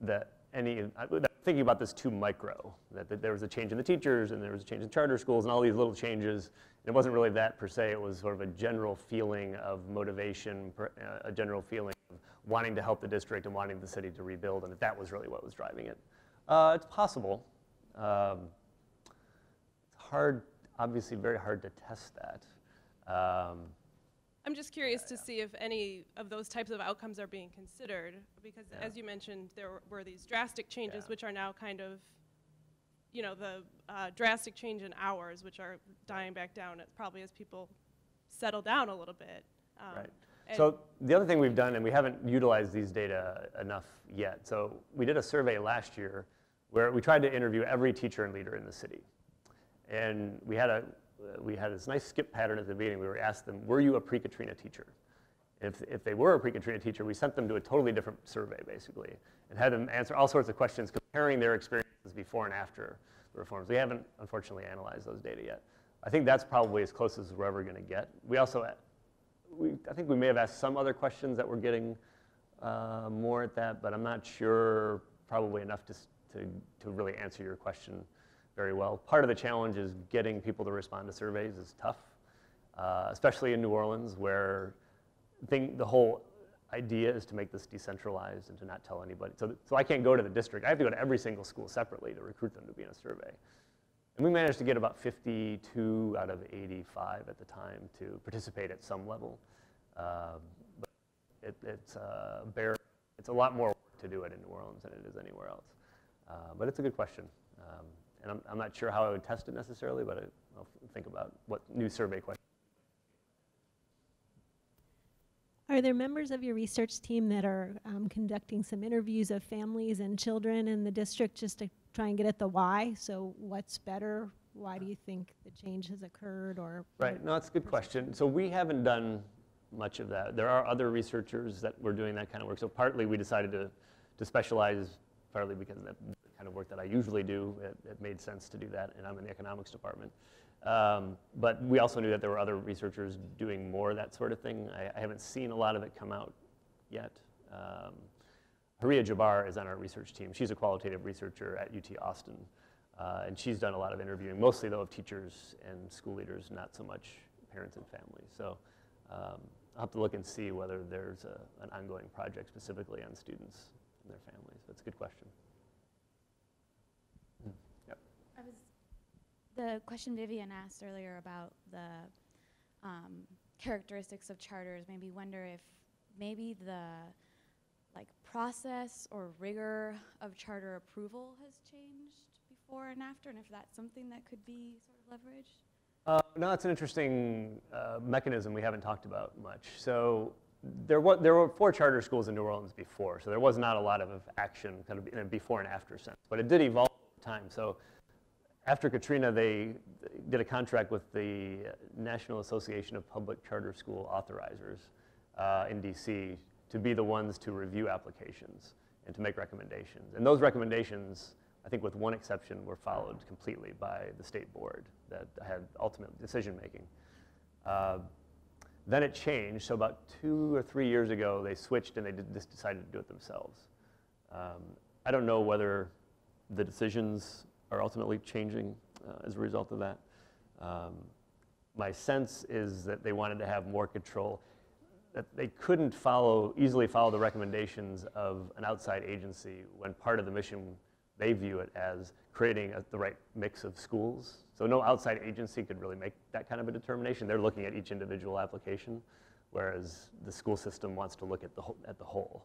that any, I'm thinking about this too micro, that, that there was a change in the teachers and there was a change in charter schools and all these little changes. It wasn't really that per se, it was sort of a general feeling of motivation, uh, a general feeling of wanting to help the district and wanting the city to rebuild, and that that was really what was driving it. Uh, it's possible. Um, it's hard, obviously very hard to test that. Um, I'm just curious to see if any of those types of outcomes are being considered, because Yeah. as you mentioned, there were- were these drastic changes, Yeah. which are now kind of, you know, the uh, drastic change in hours, which are dying back down, uh, probably as people settle down a little bit. Um, Right. and- So the other thing we've done, and we haven't utilized these data enough yet, so we did a survey last year where we tried to interview every teacher and leader in the city. And we had a, we had this nice skip pattern at the beginning. We were asked them, were you a pre-Katrina teacher? If, if they were a pre-Katrina teacher, we sent them to a totally different survey, basically, and had them answer all sorts of questions comparing their experiences before and after the reforms. We haven't, unfortunately, analyzed those data yet. I think that's probably as close as we're ever going to get. We also, we, I think we may have asked some other questions that we're getting uh, more at that, but I'm not sure probably enough to, to, to really answer your question very well. Part of the challenge is getting people to respond to surveys is tough, uh, especially in New Orleans where thing, the whole idea is to make this decentralized and to not tell anybody. So, so I can't go to the district. I have to go to every single school separately to recruit them to be in a survey. And we managed to get about 52 out of 85 at the time to participate at some level. Um, but it, it's, uh, bear, it's a lot more work to do it in New Orleans than it is anywhere else. Uh, but it's a good question. Um, and I'm, I'm not sure how I would test it necessarily, but I, I'll think about what new survey questions. Are there members of your research team that are um, conducting some interviews of families and children in the district just to try and get at the why? So what's better? Why do you think the change has occurred or? Right, no, that's a good question. So we haven't done much of that. There are other researchers that were doing that kind of work. So partly we decided to, to specialize, partly because of the kind of work that I usually do, it, it made sense to do that, and I'm in the economics department. Um, but we also knew that there were other researchers doing more that sort of thing. I, I haven't seen a lot of it come out yet. Um, Huriya Jabbar is on our research team. She's a qualitative researcher at UT Austin. Uh, and she's done a lot of interviewing, mostly though of teachers and school leaders, not so much parents and families. So um, I'll have to look and see whether there's a, an ongoing project specifically on students and their families. That's a good question. Hmm, Yep. I was, the question Vivian asked earlier about the um, characteristics of charters made me wonder if maybe the like process or rigor of charter approval has changed before and after, and if that's something that could be sort of leveraged. Uh, no, it's an interesting uh, mechanism we haven't talked about much. So there, wa- there were four charter schools in New Orleans before, so there was not a lot of action kind of in a before and after sense. But it did evolve over time. So after Katrina, they did a contract with the National Association of Public Charter School Authorizers uh, in DC to be the ones to review applications and to make recommendations. And those recommendations, I think with one exception, were followed completely by the state board that had ultimate decision making. Uh, then it changed. So about two or three years ago, they switched and they did, just decided to do it themselves. Um, I don't know whether the decisions are ultimately changing uh, as a result of that. Um, my sense is that they wanted to have more control, that they couldn't follow, easily follow the recommendations of an outside agency when part of the mission, they view it as creating a, the right mix of schools. So no outside agency could really make that kind of a determination. They're looking at each individual application, whereas the school system wants to look at the, whole, at the whole.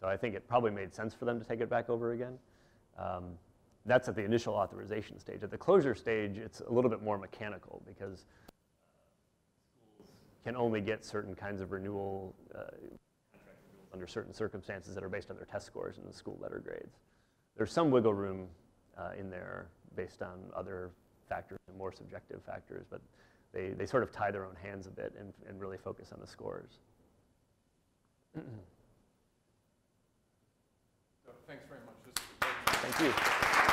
So I think it probably made sense for them to take it back over again. Um, that's at the initial authorization stage. At the closure stage, it's a little bit more mechanical because schools can only get certain kinds of renewal uh, under certain circumstances that are based on their test scores and the school letter grades. There's some wiggle room uh, in there based on other factors and more subjective factors, but they, they sort of tie their own hands a bit and, and really focus on the scores. So thanks very much. This is great. Thank you.